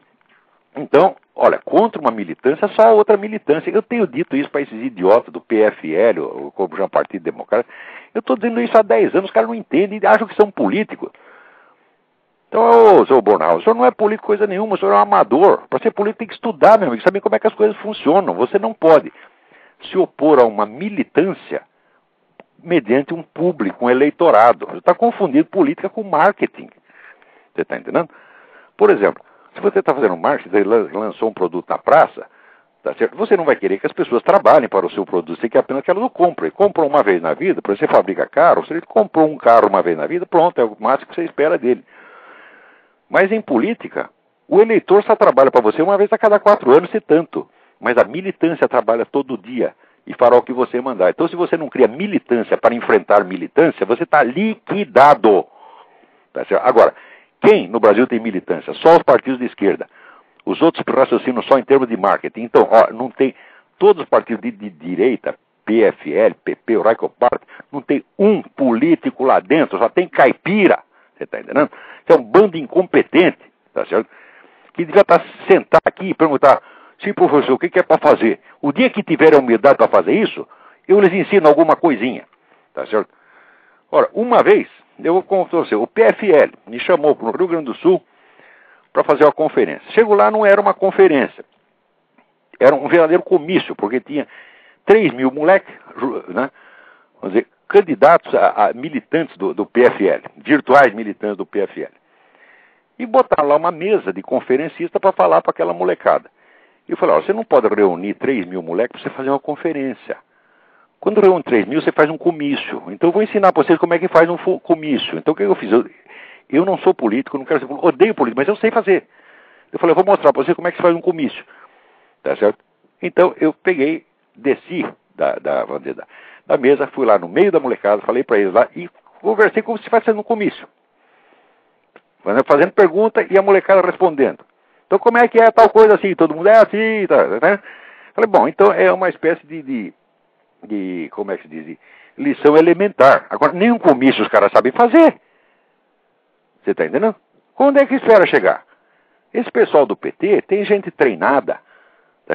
Então, olha, contra uma militância, só outra militância. Eu tenho dito isso para esses idiotas do PFL, ou como já Partido Democrático. Eu estou dizendo isso há 10 anos, os caras não entendem, acham que são políticos. Então, ô, seu Bornal, o senhor não é político coisa nenhuma, o senhor é um amador. Para ser político tem que estudar, meu amigo, saber como é que as coisas funcionam. Você não pode se opor a uma militância mediante um público, um eleitorado. Você está confundindo política com marketing. Você está entendendo? Por exemplo, se você está fazendo marketing, você lançou um produto na praça, Tá certo? Você não vai querer que as pessoas trabalhem para o seu produto, você quer apenas que elas o comprem. Comprou uma vez na vida, por exemplo, você fabrica carro, se ele comprou um carro uma vez na vida, pronto, é o máximo que você espera dele. Mas em política, o eleitor só trabalha para você uma vez a cada quatro anos, se tanto. Mas a militância trabalha todo dia e fará o que você mandar. Então, se você não cria militância para enfrentar militância, você está liquidado. Tá Agora, quem no Brasil tem militância? Só os partidos de esquerda. Os outros raciocinam só em termos de marketing. Então, ó, não tem. Todos os partidos de, de direita, PFL, PP, o Party, não tem um político lá dentro, só tem caipira. Você está entendendo? Que é um bando incompetente, tá certo? Que devia estar tá, sentar aqui e perguntar, sim, professor, o que, que é para fazer? O dia que tiver a humildade para fazer isso, eu lhes ensino alguma coisinha, tá certo? Ora, uma vez, eu vou contar você, o PFL me chamou para o Rio Grande do Sul para fazer uma conferência. Chego lá, não era uma conferência, era um verdadeiro comício, porque tinha 3 mil moleques, né, vamos dizer, candidatos a, a militantes do, do, PFL, virtuais militantes do PFL. E botaram lá uma mesa de conferencista para falar para aquela molecada. E eu falei, você não pode reunir 3 mil moleques para você fazer uma conferência. Quando reúne 3 mil, você faz um comício. Então eu vou ensinar para vocês como é que faz um comício. Então o que eu fiz? Eu, eu não sou político, não quero ser político, odeio político, mas eu sei fazer. Eu falei, eu vou mostrar para vocês como é que se faz um comício. Tá certo? Então eu peguei, desci da, da, da, da, mesa, fui lá no meio da molecada, falei para eles lá e conversei como se fosse um comício. Fazendo pergunta e a molecada respondendo. Então como é que é tal coisa assim? Todo mundo é assim, tá, né? Falei, bom, então é uma espécie de, de, de como é que se diz? lição elementar. Agora, nenhum comício os caras sabem fazer. Você está entendendo? Quando é que espera chegar? Esse pessoal do PT tem gente treinada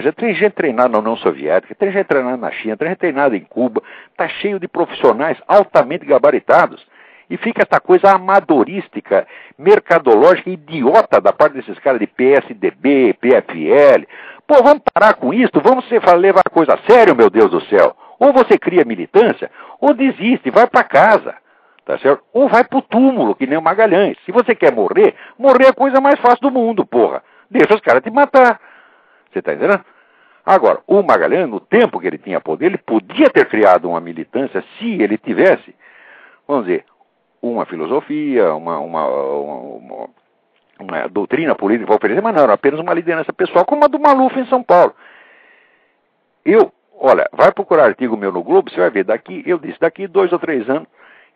já tem gente treinada na União Soviética, tem gente treinada na China, tem gente treinada em Cuba, está cheio de profissionais altamente gabaritados. E fica essa coisa amadorística, mercadológica, idiota da parte desses caras de PSDB, PFL. Pô, vamos parar com isso, vamos levar a coisa a sério, meu Deus do céu. Ou você cria militância, ou desiste, vai para casa. Tá certo? Ou vai pro túmulo, que nem o Magalhães. Se você quer morrer, morrer é a coisa mais fácil do mundo, porra. Deixa os caras te matar. Você está entendendo? Agora, o Magalhães, no tempo que ele tinha poder, ele podia ter criado uma militância se ele tivesse, vamos dizer, uma filosofia, uma, uma, uma, uma doutrina política para oferecer, mas não, era apenas uma liderança pessoal, como a do Maluf em São Paulo. Eu, olha, vai procurar artigo meu no Globo, você vai ver, daqui, eu disse, daqui dois ou três anos,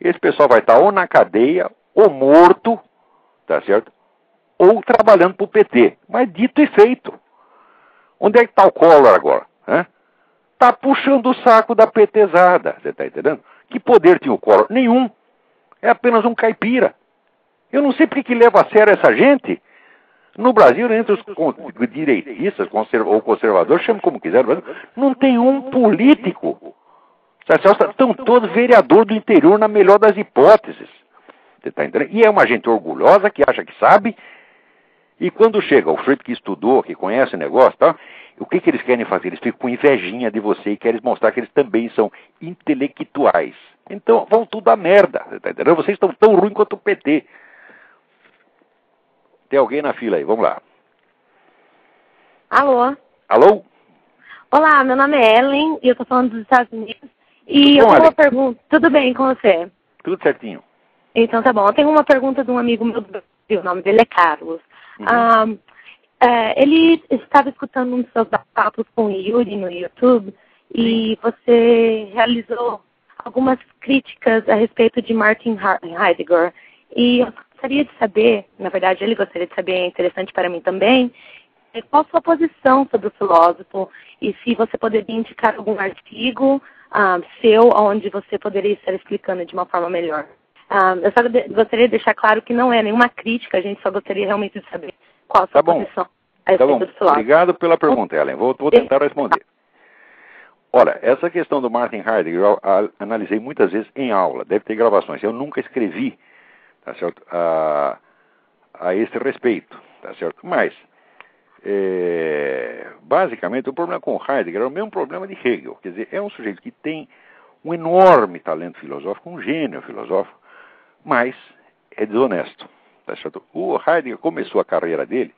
esse pessoal vai estar ou na cadeia, ou morto, tá certo? Ou trabalhando para o PT. Mas dito e feito. Onde é que está o Collor agora? Está puxando o saco da petezada, você está entendendo? Que poder tinha o Collor? Nenhum. É apenas um caipira. Eu não sei por que leva a sério essa gente. No Brasil, entre os direitistas ou conservadores, chame como quiser, não tem um político. Estão todos vereador do interior na melhor das hipóteses. Você está entendendo? E é uma gente orgulhosa que acha que sabe e quando chega o sujeito que estudou, que conhece o negócio, tá, o que, que eles querem fazer? Eles ficam com invejinha de você e querem mostrar que eles também são intelectuais. Então vão tudo a merda, tá? Vocês estão tão ruins quanto o PT. Tem alguém na fila aí, vamos lá. Alô? Alô? Olá, meu nome é Ellen e eu estou falando dos Estados Unidos. E Bom, eu tenho uma pergunta. Tudo bem com você? Tudo certinho. Então tá bom. Eu tenho uma pergunta de um amigo meu do Brasil, o nome dele é Carlos. Uhum. É, ele estava escutando um dos seus papos com o Yuri no YouTube e você realizou algumas críticas a respeito de Martin Heidegger. E eu gostaria de saber, na verdade ele gostaria de saber, é interessante para mim também, é, qual a sua posição sobre o filósofo e se você poderia indicar algum artigo seu onde você poderia estar explicando de uma forma melhor. Ah, eu só gostaria de deixar claro que não é nenhuma crítica, a gente só gostaria realmente de saber qual a sua tá posição tá bom. Obrigado pela pergunta, Ellen. Vou, vou tentar responder. Olha, essa questão do Martin Heidegger eu analisei muitas vezes em aula, deve ter gravações. Eu nunca escrevi tá certo, a, a esse respeito, tá certo? Mas, é, basicamente, o problema com Heidegger é o mesmo problema de Hegel. Quer dizer, é um sujeito que tem um enorme talento filosófico, um gênio filosófico, mas é desonesto. Tá certo? O Heidegger começou a carreira dele,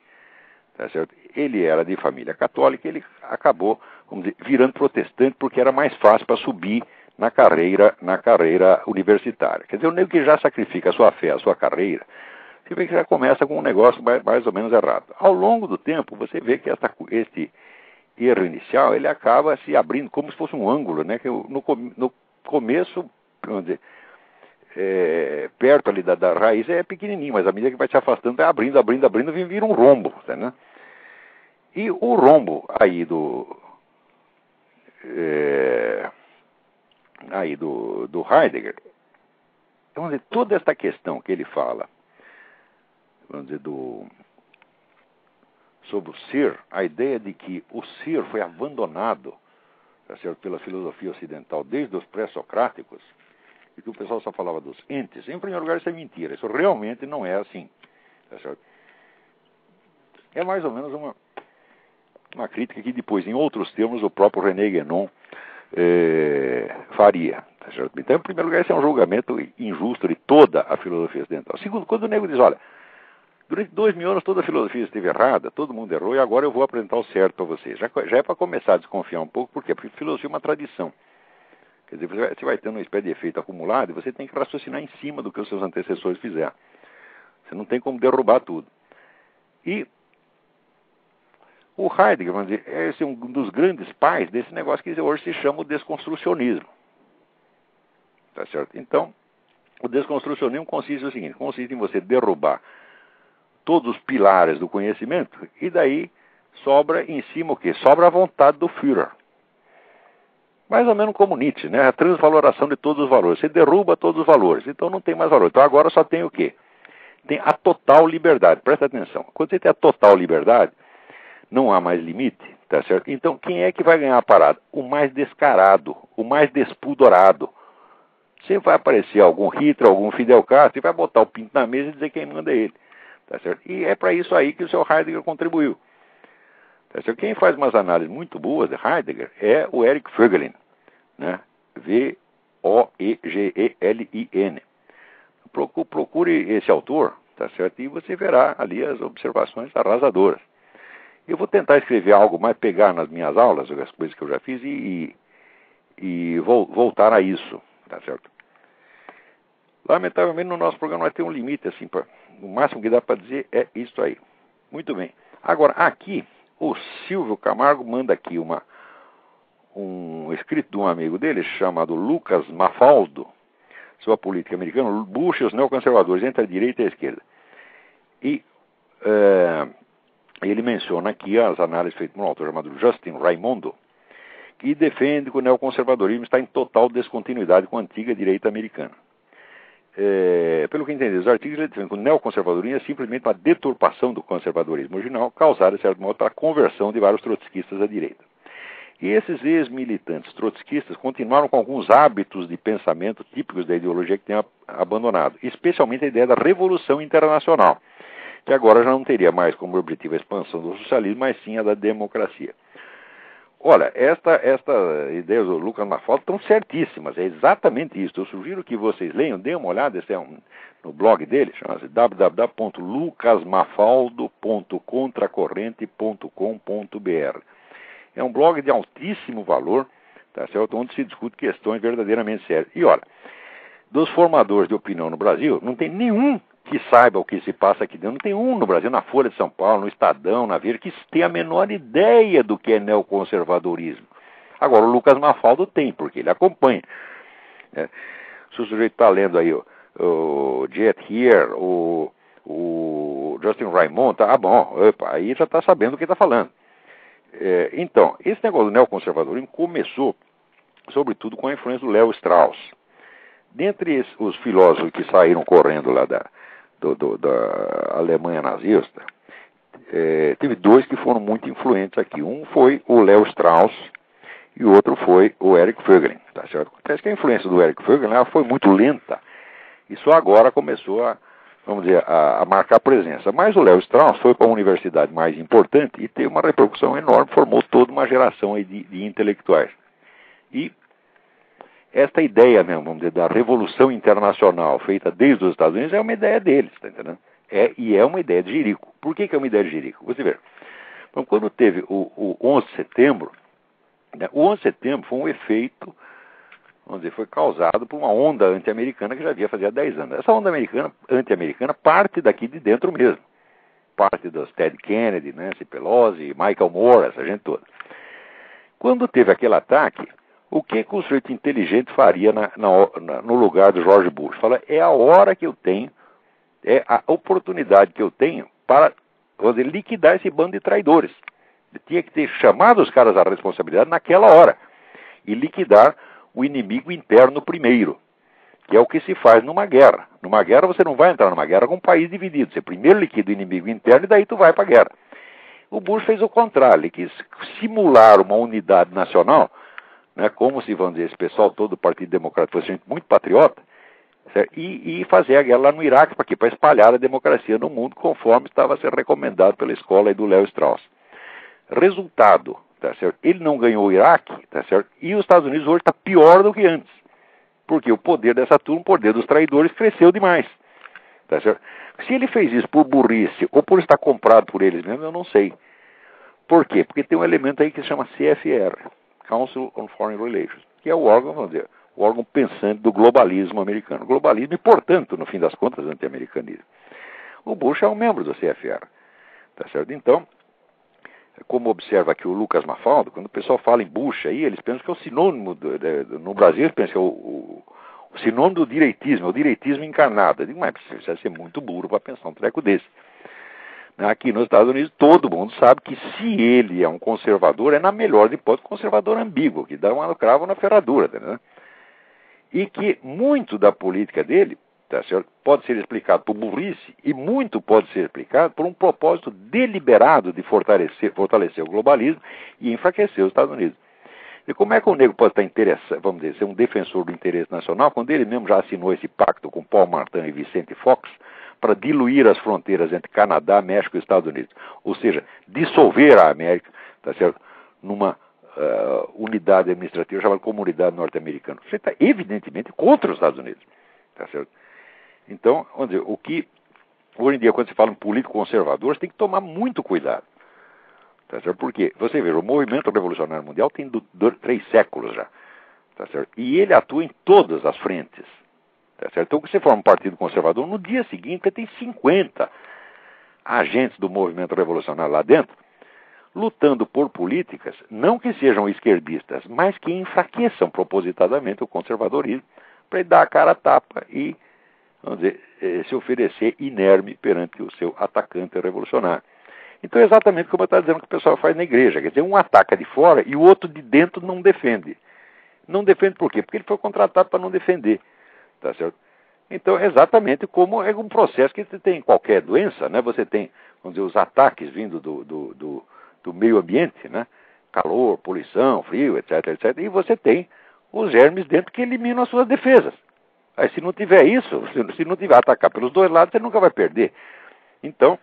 tá certo? ele era de família católica, ele acabou, vamos dizer, virando protestante porque era mais fácil para subir na carreira, na carreira universitária. Quer dizer, o nego que já sacrifica a sua fé, a sua carreira, você vê que já começa com um negócio mais, mais ou menos errado. Ao longo do tempo, você vê que essa, esse erro inicial, ele acaba se abrindo como se fosse um ângulo, né? Que no, no começo, vamos dizer, é, perto ali da, da, raiz é pequenininho, mas à medida que vai se afastando, vai abrindo, abrindo, abrindo, vira um rombo, né? E o rombo aí do é, aí do, do Heidegger, vamos dizer, toda esta questão que ele fala, vamos dizer, do sobre o ser, a ideia de que o ser foi abandonado tá certo, pela filosofia ocidental desde os pré-socráticos, que o pessoal só falava dos entes, em primeiro lugar isso é mentira, isso realmente não é assim. Tá? É mais ou menos uma, uma crítica que depois, em outros termos, o próprio René Guénon é, faria. Tá? Então, em primeiro lugar, esse é um julgamento injusto de toda a filosofia ocidental. Segundo, quando o nego diz, olha, Durante dois mil anos toda a filosofia esteve errada, todo mundo errou, e agora eu vou apresentar o certo para vocês. Já, já é para começar a desconfiar um pouco, por quê? Porque filosofia é uma tradição. Quer dizer, você vai, você vai tendo uma espécie de efeito acumulado e você tem que raciocinar em cima do que os seus antecessores fizeram. Você não tem como derrubar tudo. E o Heidegger, vamos dizer, é um dos grandes pais desse negócio que hoje se chama o desconstrucionismo. Tá certo? Então, o desconstrucionismo consiste no seguinte: consiste em você derrubar todos os pilares do conhecimento e daí sobra em cima o quê? Sobra a vontade do Führer. Mais ou menos como Nietzsche, né? A transvaloração de todos os valores. Você derruba todos os valores, então não tem mais valor. Então agora só tem o quê? Tem a total liberdade. Presta atenção. Quando você tem a total liberdade, não há mais limite, tá certo? Então quem é que vai ganhar a parada? O mais descarado, o mais despudorado. Sempre vai aparecer algum Hitler, algum Fidel Castro e vai botar o pinto na mesa e dizer quem manda é ele. Tá certo? E é para isso aí que o seu Heidegger contribuiu. Tá certo? Quem faz umas análises muito boas de Heidegger é o Eric Voegelin, né? V-O-E-G-E-L-I-N. Procure esse autor, tá certo? E você verá ali as observações arrasadoras. Eu vou tentar escrever algo mais, pegar nas minhas aulas, as coisas que eu já fiz, e, e, e voltar a isso, tá certo? Lamentavelmente, no nosso programa vai ter um limite, assim, pra, o máximo que dá para dizer é isso aí. Muito bem. Agora, aqui, o Silvio Camargo manda aqui uma, um escrito de um amigo dele chamado Lucas Mafaldo, sobre a política americana, Bush e os neoconservadores, entre a direita e a esquerda. E é, ele menciona aqui as análises feitas por um autor chamado Justin Raimondo, que defende que o neoconservadorismo está em total descontinuidade com a antiga direita americana é, pelo que entendi, os artigos ele defendem que o neoconservadorismo é simplesmente uma deturpação do conservadorismo original, causada, de certo modo, pela conversão de vários trotskistas à direita. E esses ex-militantes trotskistas continuaram com alguns hábitos de pensamento típicos da ideologia que tinham abandonado, especialmente a ideia da revolução internacional, que agora já não teria mais como objetivo a expansão do socialismo, mas sim a da democracia. Olha, esta, esta ideia do Lucas Mafaldo estão certíssimas, é exatamente isso. Eu sugiro que vocês leiam, deem uma olhada, esse é um, no blog dele, chama-se www.lucasmafaldo.contracorrente.com.br. É um blog de altíssimo valor, tá certo? onde se discute questões verdadeiramente sérias. E olha, dos formadores de opinião no Brasil, não tem nenhum que saiba o que se passa aqui dentro. Não tem um no Brasil, na Folha de São Paulo, no Estadão, na Veja, que tem a menor ideia do que é neoconservadorismo. Agora, o Lucas Mafaldo tem, porque ele acompanha. Né? Se o sujeito está lendo aí o, o Jet Here, o, o Justin Raymond, tá ah, bom, opa, aí já está sabendo o que está falando. É, então, esse negócio do neoconservadorismo começou, sobretudo, com a influência do Léo Strauss. Dentre os filósofos que saíram correndo lá da, do, do, da Alemanha nazista, é, teve dois que foram muito influentes aqui. Um foi o Leo Strauss e o outro foi o Eric Fögling. Tá certo? Acontece que a influência do Eric Fögling ela foi muito lenta e só agora começou a, vamos dizer, a, a marcar presença. Mas o Leo Strauss foi para a universidade mais importante e teve uma repercussão enorme, formou toda uma geração de, de intelectuais. E esta ideia mesmo, vamos dizer, da revolução internacional feita desde os Estados Unidos é uma ideia deles, tá entendendo? É, e é uma ideia de Jerico. Por que, que é uma ideia de Jerico? Você vê. Então, quando teve o, o 11 de setembro, né, o 11 de setembro foi um efeito, vamos dizer, foi causado por uma onda anti-americana que já havia fazia 10 anos. Essa onda americana, anti-americana parte daqui de dentro mesmo. Parte dos Ted Kennedy, Nancy Pelosi, Michael Moore, essa gente toda. Quando teve aquele ataque, o que, que o sujeito inteligente faria na, na, no lugar do George Bush? Fala, é a hora que eu tenho, é a oportunidade que eu tenho para dizer, liquidar esse bando de traidores. Ele tinha que ter chamado os caras à responsabilidade naquela hora e liquidar o inimigo interno primeiro, que é o que se faz numa guerra. Numa guerra você não vai entrar numa guerra com um país dividido. Você primeiro liquida o inimigo interno e daí tu vai para a guerra. O Bush fez o contrário, ele quis simular uma unidade nacional né, como se, vamos dizer, esse pessoal todo do Partido Democrático fosse gente muito patriota, e, e, fazer a guerra lá no Iraque, para quê? Para espalhar a democracia no mundo, conforme estava sendo recomendado pela escola do Léo Strauss. Resultado, tá certo? Ele não ganhou o Iraque, tá certo? E os Estados Unidos hoje está pior do que antes. Porque o poder dessa turma, o poder dos traidores, cresceu demais. Tá certo? Se ele fez isso por burrice ou por estar comprado por eles mesmos, eu não sei. Por quê? Porque tem um elemento aí que se chama CFR, Council on Foreign Relations, que é o órgão, vamos dizer, o órgão pensante do globalismo americano. Globalismo e, portanto, no fim das contas, anti-americanismo. O Bush é um membro do CFR. Tá certo? Então, como observa aqui o Lucas Mafaldo, quando o pessoal fala em Bush aí, eles pensam que é o sinônimo, do, de, no Brasil eles pensam que é o, o, o, sinônimo do direitismo, é o direitismo encarnado. Eu digo, mas precisa ser muito burro para pensar um treco desse. Aqui nos Estados Unidos, todo mundo sabe que se ele é um conservador, é na melhor hipótese conservador ambíguo, que dá um cravo na ferradura. Né? E que muito da política dele tá certo? pode ser explicado por burrice e muito pode ser explicado por um propósito deliberado de fortalecer, fortalecer o globalismo e enfraquecer os Estados Unidos. E como é que o negro pode estar interessado, vamos dizer, ser um defensor do interesse nacional, quando ele mesmo já assinou esse pacto com Paul Martin e Vicente Fox para diluir as fronteiras entre Canadá, México e Estados Unidos? Ou seja, dissolver a América, tá certo? Numa uh, unidade administrativa chamada Comunidade Norte-Americana. Você está evidentemente contra os Estados Unidos, tá certo? Então, dizer, o que hoje em dia, quando se fala em político conservador, você tem que tomar muito cuidado. Tá certo? Porque, você veja, o movimento revolucionário mundial tem do, do, três séculos já. Tá certo? E ele atua em todas as frentes. Tá certo? Então, você for um partido conservador, no dia seguinte você tem 50 agentes do movimento revolucionário lá dentro, lutando por políticas, não que sejam esquerdistas, mas que enfraqueçam propositadamente o conservadorismo, para dar a cara a tapa e vamos dizer, eh, se oferecer inerme perante o seu atacante revolucionário. Então é exatamente como eu estava dizendo que o pessoal faz na igreja, quer dizer, um ataca de fora e o outro de dentro não defende. Não defende por quê? Porque ele foi contratado para não defender, tá certo? Então é exatamente como é um processo que tem em qualquer doença, né? Você tem, vamos dizer, os ataques vindo do, do, do, do meio ambiente, né? Calor, poluição, frio, etc, etc. E você tem os germes dentro que eliminam as suas defesas. Aí, se não tiver isso, se não tiver atacar pelos dois lados, você nunca vai perder. Então,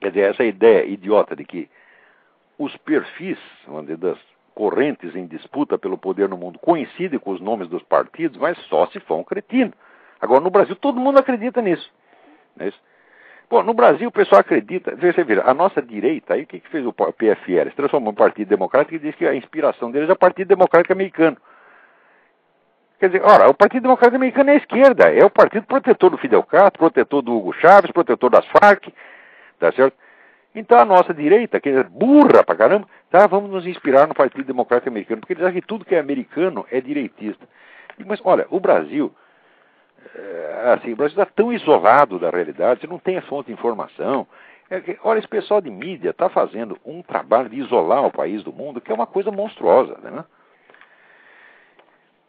quer dizer, essa ideia idiota de que os perfis dizer, das correntes em disputa pelo poder no mundo coincidem com os nomes dos partidos, mas só se for um cretino. Agora, no Brasil, todo mundo acredita nisso. Não é isso? Bom, no Brasil o pessoal acredita. Você vira, a nossa direita, aí o que, que fez o PFL? Se transformou em Partido Democrático e diz que a inspiração deles é o Partido Democrático Americano. Quer dizer, ora, o Partido Democrático Americano é a esquerda, é o partido protetor do Fidel Castro, protetor do Hugo Chávez, protetor das Farc, tá certo? Então a nossa direita, que é burra pra caramba, tá, vamos nos inspirar no Partido Democrático Americano, porque eles acham que tudo que é americano é direitista. Mas olha, o Brasil, é, assim, o Brasil está tão isolado da realidade, você não tem a fonte de informação. É que, olha, esse pessoal de mídia está fazendo um trabalho de isolar o país do mundo, que é uma coisa monstruosa, né?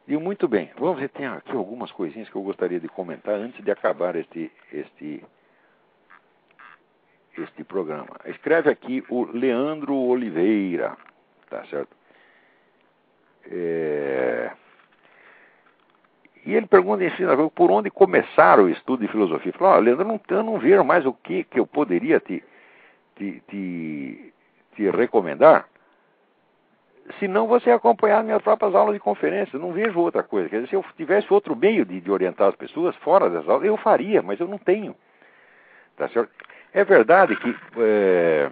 E muito bem, vamos ver, tem aqui algumas coisinhas que eu gostaria de comentar antes de acabar este, este, este programa. Escreve aqui o Leandro Oliveira, tá certo? É... E ele pergunta em sinagoga por onde começar o estudo de filosofia. Fala, Leandro, não, não vejo mais o que, que eu poderia te, te, te, te recomendar se não você acompanhar minhas próprias aulas de conferência. Não vejo outra coisa. Quer dizer, se eu tivesse outro meio de, de orientar as pessoas fora das aulas, eu faria, mas eu não tenho. Tá certo? É verdade que é,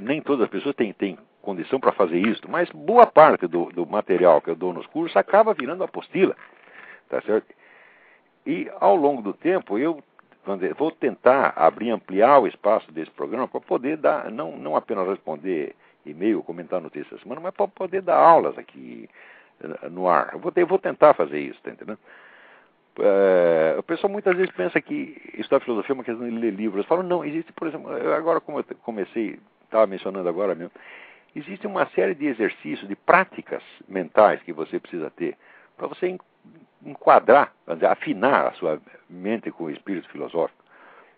nem todas as pessoas têm, têm condição para fazer isso, mas boa parte do, do, material que eu dou nos cursos acaba virando apostila. Tá certo? E ao longo do tempo eu vou tentar abrir, ampliar o espaço desse programa para poder dar, não, não apenas responder e-mail, comentar notícias da semana, mas para poder dar aulas aqui eh, no ar. Eu vou, eu vou tentar fazer isso, tá entendendo? É, o pessoal muitas vezes pensa que estudar filosofia é uma questão de ler livros. Falam, não, existe, por exemplo, agora como eu comecei, estava mencionando agora mesmo, existe uma série de exercícios, de práticas mentais que você precisa ter para você enquadrar, afinar a sua mente com o espírito filosófico,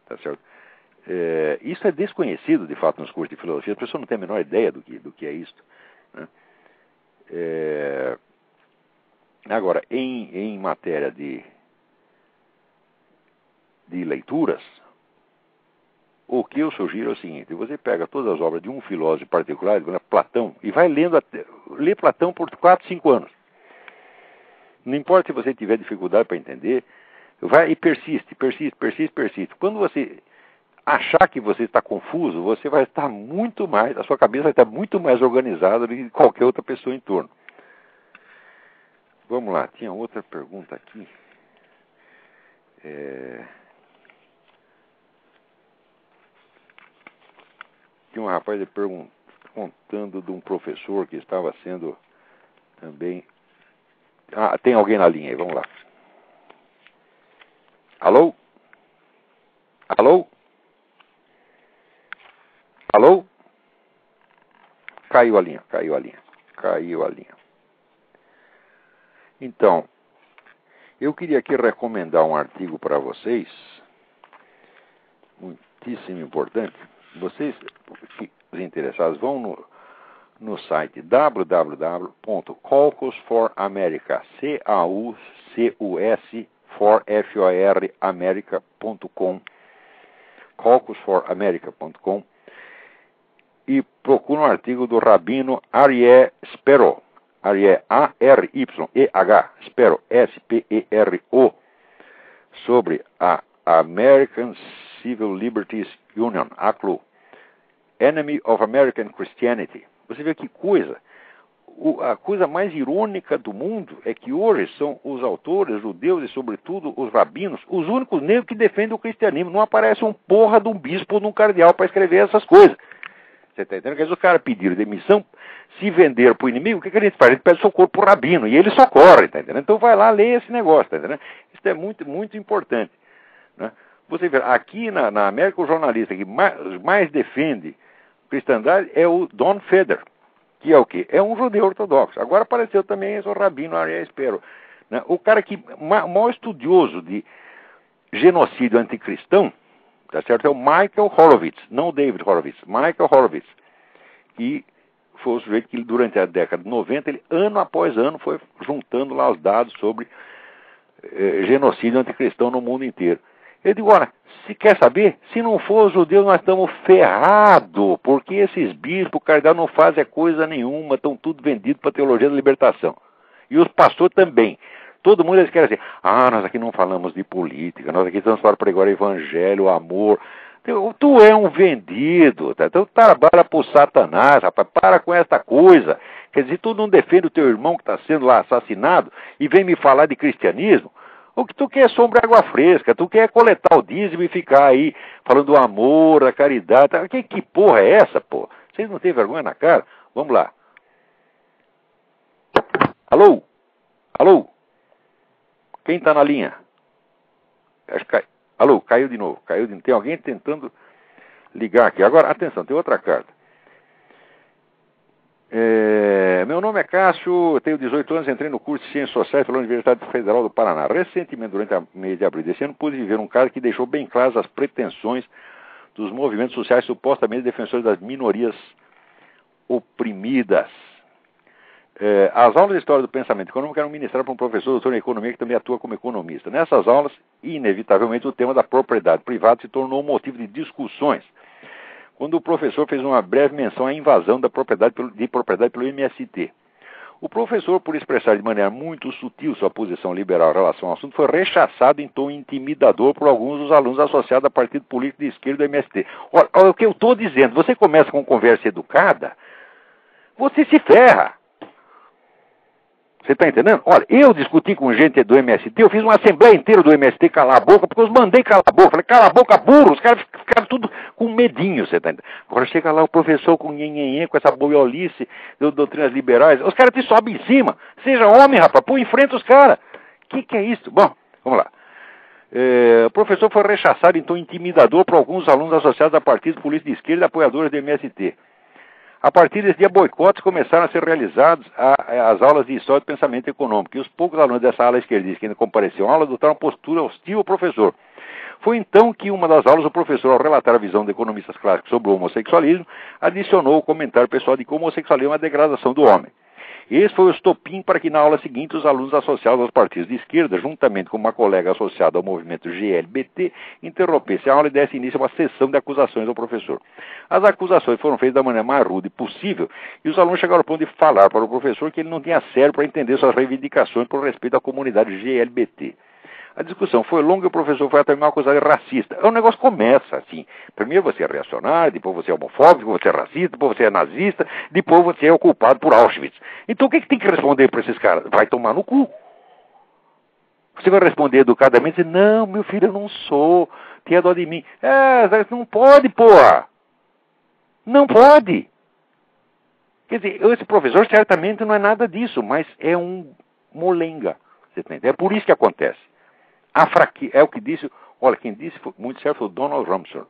tá certo? É, isso é desconhecido, de fato, nos cursos de filosofia. As pessoas não têm a menor ideia do que, do que é isto. Né? É, agora, em, em matéria de, de leituras, o que eu sugiro é o seguinte: você pega todas as obras de um filósofo particular, Platão, e vai lendo até, lê Platão por 4, 5 anos. Não importa se você tiver dificuldade para entender, Vai e persiste, persiste, persiste, persiste. Quando você achar que você está confuso, você vai estar muito mais, a sua cabeça vai estar muito mais organizada do que qualquer outra pessoa em torno. Vamos lá, tinha outra pergunta aqui. É... Tinha um rapaz perguntando de um professor que estava sendo também. Ah, tem alguém na linha aí, vamos lá. Alô? Alô? Alô? Caiu a linha, caiu a linha, caiu a linha. Então, eu queria aqui recomendar um artigo para vocês, muitíssimo importante. Vocês, os interessados, vão no, no site www.caucusforamerica, C-A-U-C-U-S, for F-O-R, america.com, caucusforamerica.com, e procura um artigo do Rabino Arié Spero, Arié A-R-Y-E-H, Spero, S-P-E-R-O, sobre a American Civil Liberties Union, ACLU, Enemy of American Christianity. Você vê que coisa. O, a coisa mais irônica do mundo é que hoje são os autores judeus e, sobretudo, os rabinos, os únicos negros que defendem o cristianismo. Não aparece um porra de um bispo ou de um cardeal para escrever essas coisas. Você está entendendo? Quer dizer, os caras pediram demissão, se venderam para o inimigo, o que, que a gente faz? A gente pede socorro para o rabino e ele socorre, está entendendo? Então vai lá ler esse negócio, está entendendo? Isso é muito, muito importante. Né? Você vê, aqui na, na América, o jornalista que mais, mais defende cristandade é o Don Feder, que é o quê? É um judeu ortodoxo. Agora apareceu também esse rabino Ariel Espero. Né? O cara que, maior estudioso de genocídio anticristão, tá certo? É o Michael Horowitz, não o David Horowitz, Michael Horowitz, que foi o sujeito que durante a década de 90, ele ano após ano foi juntando lá os dados sobre eh, genocídio anticristão no mundo inteiro. Eu digo, olha, se quer saber, se não for os judeus, nós estamos ferrados, porque esses bispos, cardeal, não fazem coisa nenhuma, estão tudo vendidos para a teologia da libertação. E os pastores também. Todo mundo eles querem dizer, ah, nós aqui não falamos de política, nós aqui estamos para pregar o evangelho, amor. Tu, tu é um vendido, tá? tu trabalha para o satanás, rapaz, para com esta coisa. Quer dizer, tu não defende o teu irmão que está sendo lá assassinado e vem me falar de cristianismo. O que tu quer é sombra água fresca, tu quer coletar o dízimo e ficar aí falando do amor, a caridade. Tá? Que, que porra é essa, pô? Vocês não têm vergonha na cara? Vamos lá. Alô? Alô? Quem está na linha? Acho que cai... Alô, caiu de novo. Caiu de... Tem alguém tentando ligar aqui. Agora, atenção, tem outra carta. É, meu nome é Cássio, tenho 18 anos, entrei no curso de Ciências Sociais pela Universidade Federal do Paraná. Recentemente, durante o mês de abril desse ano, pude viver um caso que deixou bem claras as pretensões dos movimentos sociais supostamente defensores das minorias oprimidas. É, as aulas de História do Pensamento Econômico eram ministradas por um professor doutor em Economia que também atua como economista. Nessas aulas, inevitavelmente, o tema da propriedade privada se tornou motivo de discussões quando o professor fez uma breve menção à invasão da propriedade de propriedade pelo MST. O professor, por expressar de maneira muito sutil sua posição liberal em relação ao assunto, foi rechaçado em tom intimidador por alguns dos alunos associados ao partido político de esquerda do MST. Olha, olha o que eu estou dizendo, você começa com conversa educada, você se ferra. Você está entendendo? Olha, eu discuti com gente do MST, eu fiz uma assembleia inteira do MST calar a boca, porque eu os mandei calar a boca. Falei, cala a boca, burro. Os caras ficaram tudo com medinho, você está entendendo? Agora chega lá o professor com nhenhenhen, com essa boiolice de doutrinas liberais, os caras te sobem em cima. Seja homem, rapaz, põe em frente os caras. O que, que é isso? Bom, vamos lá. É, o professor foi rechaçado tom intimidador por alguns alunos associados a partidos políticos de esquerda e apoiadores do MST. A partir desse dia, boicotes começaram a ser realizados às aulas de História do Pensamento Econômico, e os poucos alunos dessa ala esquerdista que ainda compareciam à aula adotaram uma postura hostil ao professor. Foi então que, uma das aulas, o professor, ao relatar a visão de economistas clássicos sobre o homossexualismo, adicionou o comentário pessoal de que o homossexualismo é uma degradação do homem. Esse foi o estopim para que na aula seguinte os alunos associados aos partidos de esquerda, juntamente com uma colega associada ao movimento GLBT, interrompessem a aula e dessem início a uma sessão de acusações ao professor. As acusações foram feitas da maneira mais rude possível e os alunos chegaram ao ponto de falar para o professor que ele não tinha sério para entender suas reivindicações por respeito à comunidade GLBT. A discussão foi longa e o professor foi até uma coisa racista. O negócio começa assim. Primeiro você é reacionário, depois você é homofóbico, você é racista, depois você é nazista, depois você é culpado por Auschwitz. Então o que, que tem que responder para esses caras? Vai tomar no cu. Você vai responder educadamente, não, meu filho, eu não sou, tenha dó de mim. É, não pode, porra. Não pode. Quer dizer, esse professor certamente não é nada disso, mas é um molenga. Você entende? É por isso que acontece. A fraque... É o que disse, olha, quem disse foi muito certo foi o Donald Rumsfeld.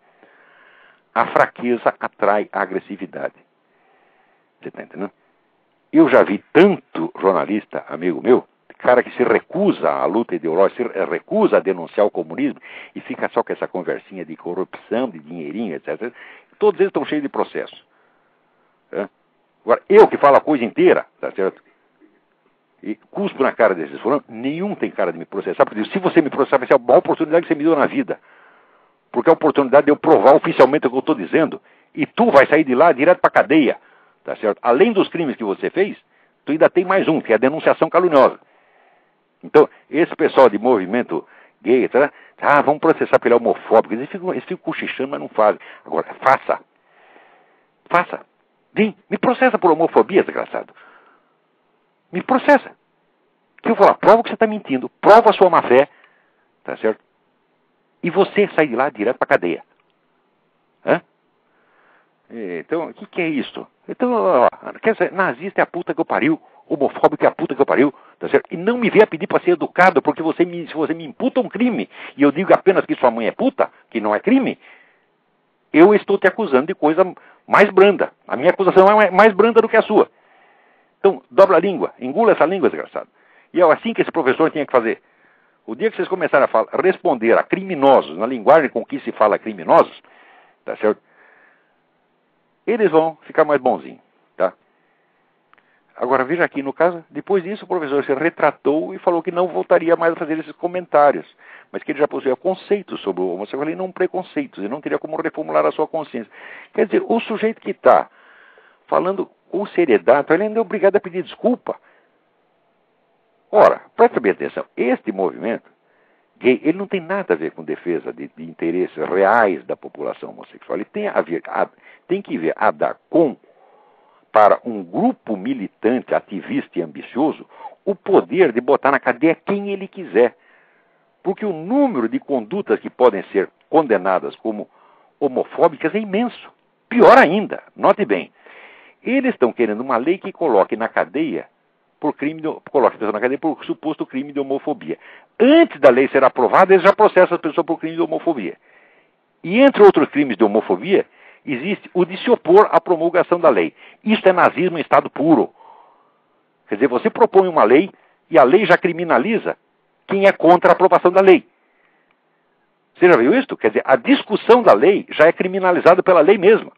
A fraqueza atrai a agressividade. Você está entendendo? Eu já vi tanto jornalista, amigo meu, cara que se recusa à luta ideológica, se recusa a denunciar o comunismo e fica só com essa conversinha de corrupção, de dinheirinho, etc. Todos eles estão cheios de processo. Agora, eu que falo a coisa inteira, tá certo? E cuspo na cara desses fulanos, nenhum tem cara de me processar, porque se você me processar, vai ser a maior oportunidade que você me deu na vida. Porque é a oportunidade de eu provar oficialmente o que eu estou dizendo. E tu vai sair de lá direto para cadeia. Tá certo? Além dos crimes que você fez, tu ainda tem mais um, que é a denunciação caluniosa. Então, esse pessoal de movimento gay, tá, ah, vamos processar porque ele é homofóbico. Eles ficam, eles ficam cochichando, mas não fazem. Agora, faça. Faça. Vem, me processa por homofobia, desgraçado. Me processa. Eu vou lá, prova que você está mentindo, prova a sua má fé, tá certo? E você sai de lá direto para cadeia. Hã? Então, o que, que, é isso? Então, ó, quer dizer, nazista é a puta que eu pariu, homofóbico é a puta que eu pariu, tá certo? E não me venha pedir para ser educado, porque você me, se você me imputa um crime e eu digo apenas que sua mãe é puta, que não é crime, eu estou te acusando de coisa mais branda. A minha acusação é mais branda do que a sua. Então, dobra a língua, engula essa língua, desgraçado. E é assim que esse professor tinha que fazer. O dia que vocês começarem a falar, responder a criminosos, na linguagem com que se fala criminosos, tá certo? Eles vão ficar mais bonzinhos, tá? Agora, veja aqui, no caso, depois disso, o professor se retratou e falou que não voltaria mais a fazer esses comentários, mas que ele já possuía conceitos sobre o homossexualismo e não preconceitos, e não teria como reformular a sua consciência. Quer dizer, o sujeito que está falando com seriedade, ele ainda é obrigado a pedir desculpa. Ora, preste bem atenção, este movimento gay, ele não tem nada a ver com defesa de, de interesses reais da população homossexual. Ele tem, a ver, a, tem que ver a dar com, para um grupo militante, ativista e ambicioso, o poder de botar na cadeia quem ele quiser. Porque o número de condutas que podem ser condenadas como homofóbicas é imenso. Pior ainda, note bem, eles estão querendo uma lei que coloque na cadeia por crime coloque a pessoa na cadeia por suposto crime de homofobia. Antes da lei ser aprovada, eles já processam a pessoa por crime de homofobia. E entre outros crimes de homofobia, existe o de se opor à promulgação da lei. Isso é nazismo em estado puro. Quer dizer, você propõe uma lei e a lei já criminaliza quem é contra a aprovação da lei. Você já viu isso? Quer dizer, a discussão da lei já é criminalizada pela lei mesma.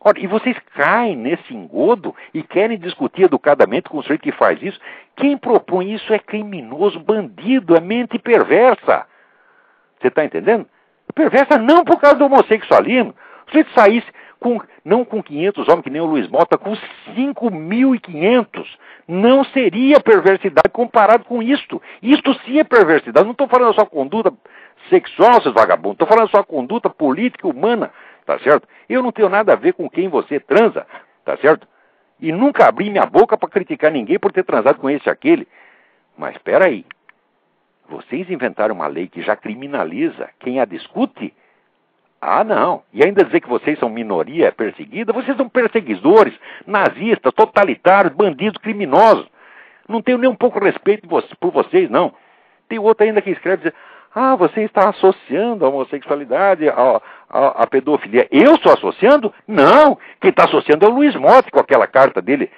Ora, e vocês caem nesse engodo e querem discutir educadamente com o sujeito que faz isso? Quem propõe isso é criminoso, bandido, é mente perversa. Você está entendendo? Perversa não por causa do homossexualismo. Se sujeito saísse com, não com 500 homens, que nem o Luiz Mota, com 5.500, não seria perversidade comparado com isto. Isto sim é perversidade. Não estou falando da sua conduta sexual, seus vagabundos. Estou falando da sua conduta política humana tá certo? Eu não tenho nada a ver com quem você transa, tá certo? E nunca abri minha boca para criticar ninguém por ter transado com esse aquele. Mas espera aí. Vocês inventaram uma lei que já criminaliza quem a discute? Ah, não. E ainda dizer que vocês são minoria perseguida? Vocês são perseguidores, nazistas, totalitários, bandidos, criminosos. Não tenho nem um pouco respeito por vocês, não. Tem outro ainda que escreve dizer, ah, você está associando a homossexualidade à, pedofilia. Eu estou associando? Não. Quem está associando é o Luiz Motti com aquela carta dele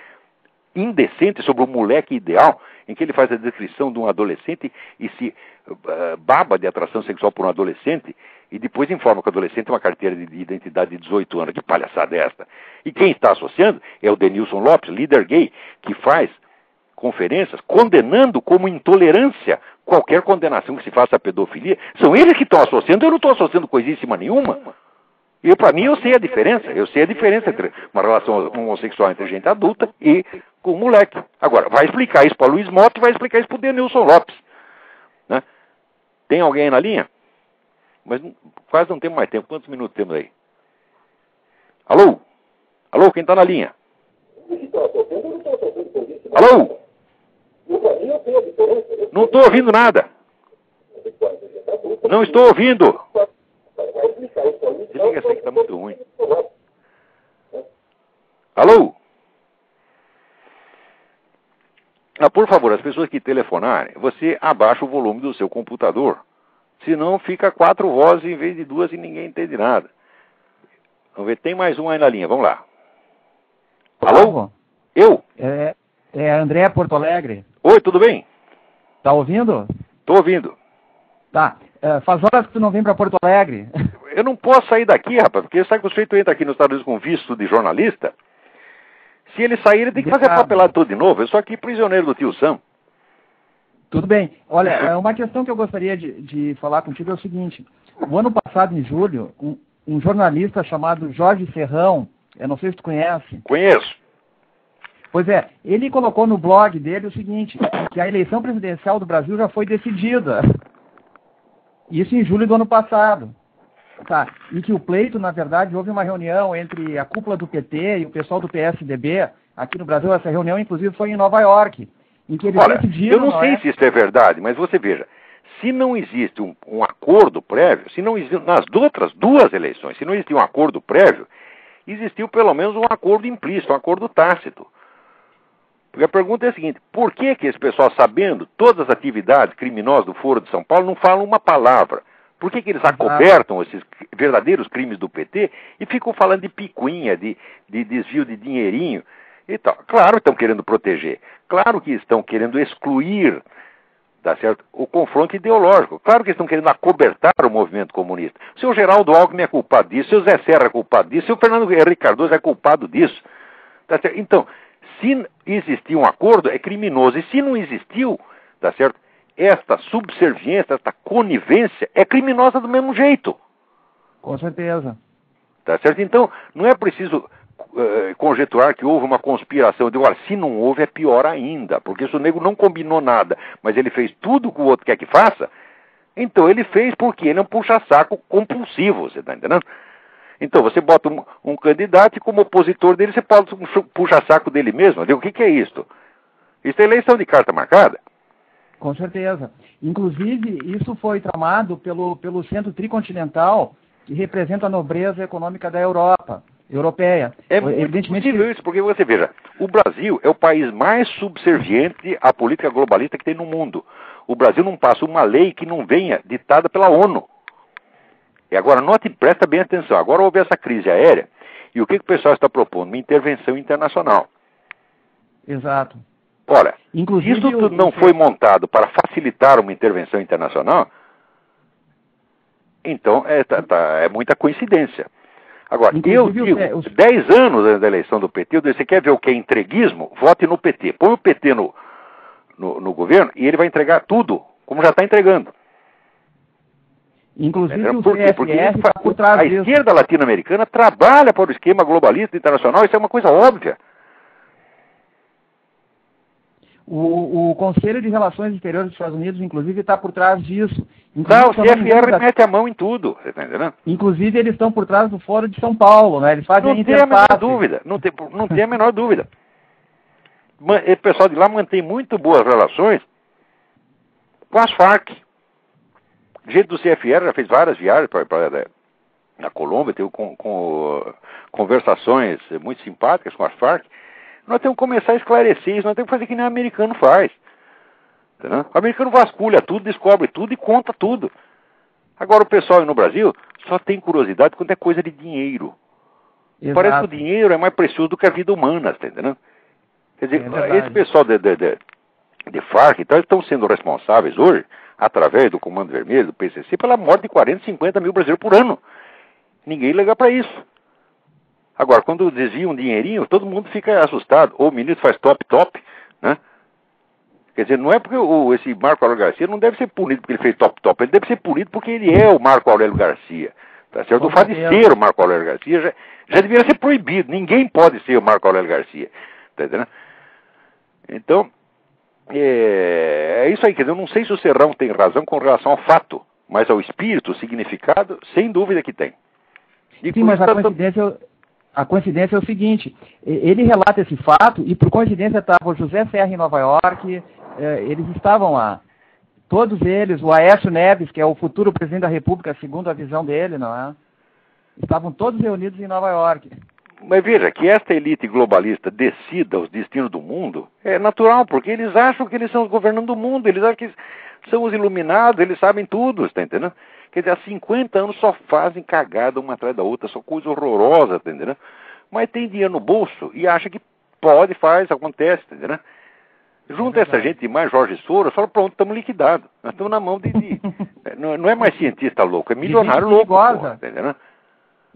indecente sobre o moleque ideal, em que ele faz a descrição de um adolescente e se uh, baba de atração sexual por um adolescente e depois informa que o adolescente tem uma carteira de identidade de 18 anos. Que palhaçada é esta? E quem está associando é o Denilson Lopes, líder gay, que faz conferências condenando como intolerância qualquer condenação que se faça à pedofilia. São eles que estão associando, eu não estou associando coisíssima nenhuma. E para mim eu sei a diferença. Eu sei a diferença entre uma relação homossexual entre gente adulta e com um moleque. Agora, vai explicar isso para Luiz Mota e vai explicar isso para o Denilson Lopes. Né? Tem alguém aí na linha? Mas quase não temos mais tempo. Quantos minutos temos aí? Alô? Alô, quem está na linha? Alô? Não estou ouvindo nada. Não estou ouvindo. Desliga essa que está muito ruim. Alô? Ah, por favor, as pessoas que telefonarem, você abaixa o volume do seu computador. Senão fica quatro vozes em vez de duas e ninguém entende nada. Vamos ver, tem mais um aí na linha, vamos lá. Alô? Eu? É, é André Porto Alegre. Oi, tudo bem? Tá ouvindo? Tô ouvindo. Tá. É, faz horas que tu não vem para Porto Alegre. Eu não posso sair daqui, rapaz, porque sabe que o sujeito entra aqui nos Estados Unidos com visto de jornalista. Se ele sair, ele tem que fazer a papelada tudo de novo. Eu sou aqui prisioneiro do tio Sam. Tudo bem. Olha, é uma questão que eu gostaria de, de falar contigo é o seguinte. O ano passado, em julho, um, um jornalista chamado Jorge Serrão, eu não sei se tu conhece. Conheço. Pois é, ele colocou no blog dele o seguinte, que a eleição presidencial do Brasil já foi decidida. Isso em julho do ano passado. Tá. E que o pleito, na verdade, houve uma reunião entre a cúpula do PT e o pessoal do PSDB. Aqui no Brasil, essa reunião, inclusive, foi em Nova York. Em que eles Olha, decidiram. eu não, sei é? se isso é verdade, mas você veja. Se não existe um, um acordo prévio, se não existe, nas outras duas eleições, se não existe um acordo prévio, existiu pelo menos um acordo implícito, um acordo tácito. Porque a pergunta é a seguinte: por que, que esse pessoal, sabendo todas as atividades criminosas do Foro de São Paulo, não falam uma palavra? Por que, que eles acobertam esses verdadeiros crimes do PT e ficam falando de picuinha, de, de desvio de dinheirinho e tal? Claro que estão querendo proteger, claro que estão querendo excluir tá certo? o confronto ideológico. Claro que estão querendo acobertar o movimento comunista. O seu Geraldo Alckmin é culpado disso, o seu Zé Serra é culpado disso, o seu Fernando Henrique Cardoso é culpado disso. Tá certo? Então, se existiu um acordo, é criminoso. E se não existiu, tá certo? Esta subserviência, esta conivência é criminosa do mesmo jeito. Com certeza. Tá certo? Então, não é preciso uh, conjeturar que houve uma conspiração. Digo, olha, se não houve, é pior ainda. Porque se o nego não combinou nada, mas ele fez tudo que o outro quer que faça, então ele fez porque ele é um puxa-saco compulsivo, você está entendendo? Então, você bota um, um, candidato e como opositor dele, você pode um puxa-saco dele mesmo. Eu digo, o que, que é isto? Isso é eleição de carta marcada? Com certeza. Inclusive, isso foi tramado pelo, pelo Centro Tricontinental, que representa a nobreza econômica da Europa, europeia. É Evidentemente possível isso, porque você veja, o Brasil é o país mais subserviente à política globalista que tem no mundo. O Brasil não passa uma lei que não venha ditada pela ONU. E agora, note, presta bem atenção. Agora houve essa crise aérea. E o que, que o pessoal está propondo? Uma intervenção internacional. Exato. Olha, Inclusive, isso tudo não foi montado para facilitar uma intervenção internacional, então é, tá, tá, é muita coincidência. Agora, Inclusive, eu digo, os... 10 anos da eleição do PT, eu disse, você quer ver o que é entreguismo? Vote no PT. Põe o PT no, no, no governo e ele vai entregar tudo, como já está entregando. Inclusive é, o Porque trás a esquerda latino-americana trabalha para o esquema globalista internacional, isso é uma coisa óbvia. O, o, Conselho de Relações Exteriores dos Estados Unidos, inclusive, está por trás disso. Inclusive, tá, o CFR da... mete a mão em tudo, você está entendendo? Inclusive, eles estão por trás do Fórum de São Paulo, né? Eles fazem não tem a menor dúvida, não tem, não tem a menor dúvida. O pessoal de lá mantém muito boas relações com as Farc gente do CFR já fez várias viagens para na Colômbia, teve com, com, conversações muito simpáticas com as Farc. Nós temos que começar a esclarecer isso, nós temos que fazer que nem o americano faz. Entendeu? O americano vasculha tudo, descobre tudo e conta tudo. Agora o pessoal no Brasil só tem curiosidade quando é coisa de dinheiro. Exato. Parece que o dinheiro é mais precioso do que a vida humana, tá entendendo? Quer dizer, é esse pessoal de, de, de, de Farc então, estão sendo responsáveis hoje através do Comando Vermelho, do PCC, pela morte de 40, 50 mil brasileiros por ano. Ninguém liga para isso. Agora, quando desvia um dinheirinho, todo mundo fica assustado. Ou o ministro faz top-top, né? Quer dizer, não é porque o, esse Marco Aurélio Garcia não deve ser punido porque ele fez top-top, ele deve ser punido porque ele é o Marco Aurélio Garcia. Tá certo? O fato de ser o Marco Aurélio Garcia já, já deveria ser proibido. Ninguém pode ser o Marco Aurélio Garcia. Tá entendendo? Então, É, é isso aí, quer dizer, eu não sei se o Serrão tem razão com relação ao fato, mas ao espírito, significado, sem dúvida que tem. E Sim, mas a coincidência, a coincidência é o seguinte, ele relata esse fato e por coincidência estava o José Serra em Nova York, é, eles estavam lá. Todos eles, o Aécio Neves, que é o futuro presidente da República, segundo a visão dele, não é? Estavam todos reunidos em Nova York. Mas veja, que esta elite globalista decida os destinos do mundo é natural, porque eles acham que eles são os governando do mundo, eles acham que são os iluminados, eles sabem tudo, está entendendo? Quer dizer, há 50 anos só fazem cagada uma atrás da outra, só coisa horrorosa, está entendendo? Mas tem dinheiro no bolso e acha que pode, faz, acontece, está entendendo? Junta é essa gente mais Jorge Soros, fala, pronto, estamos liquidados. Nós estamos na mão de. de não, não, é mais cientista louco, é milionário louco. Porra, entendeu?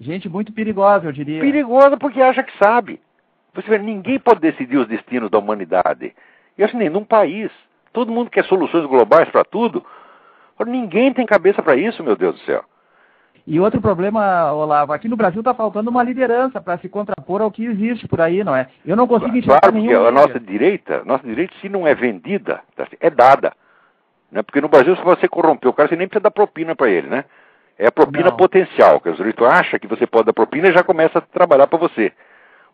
Gente muito perigosa, eu diria. Perigosa porque acha que sabe. Você vê, ninguém pode decidir os destinos da humanidade. E assim, nem num país. Todo mundo quer soluções globais para tudo. Ninguém tem cabeça para isso, meu Deus do céu. E outro problema, Olavo, aqui no Brasil está faltando uma liderança para se contrapor ao que existe por aí, não é? Eu não consigo enxergar claro, porque a nossa direita, nossa direita, se não é vendida, tá é dada. Né? Porque no Brasil, se você corromper o cara, você nem precisa dar propina para ele, né? É a propina não. potencial, que o sujeito acha que você pode dar propina e já começa a trabalhar para você.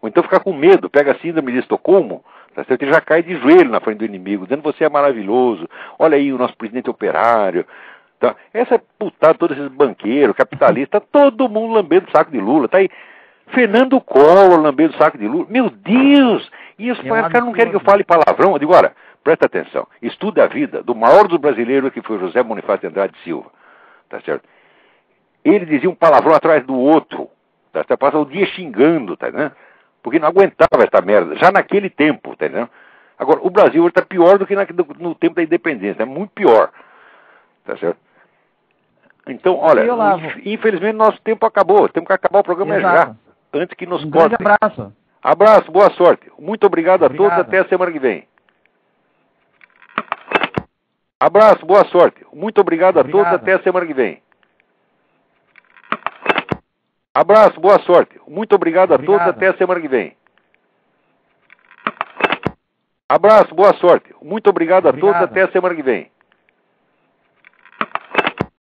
Ou então fica com medo, pega a síndrome de Estocolmo, tá certo? e já cai de joelho na frente do inimigo, dizendo que você é maravilhoso, olha aí o nosso presidente operário. Tá? Essa é putada, todos esses banqueiros, capitalistas, todo mundo lambendo o saco de Lula. Tá aí Fernando Collor lambendo o saco de Lula. Meu Deus! E os caras não querem que eu fale palavrão. Eu digo, olha, presta atenção, estuda a vida do maior dos brasileiros que foi José Bonifácio de Andrade Silva. Tá certo? Ele dizia um palavrão atrás do outro. Tá? Você passa o dia xingando, tá né? Porque não aguentava essa merda, já naquele tempo, tá entendendo? Agora, o Brasil está pior do que no tempo da independência, é muito pior. Tá certo? Então, olha, infelizmente nosso tempo acabou. Temos que acabar o programa Exato. já. Antes que nos um cortem. abraço. Abraço, boa sorte. Muito obrigado, obrigado a todos, até a semana que vem. Abraço, boa sorte. Muito obrigado, obrigado. a todos, até a semana que vem. Abraço, boa sorte. Muito obrigado, obrigado. a todos, até a semana que vem. Abraço, boa sorte. Muito obrigado, obrigado. a todos, até a semana que vem.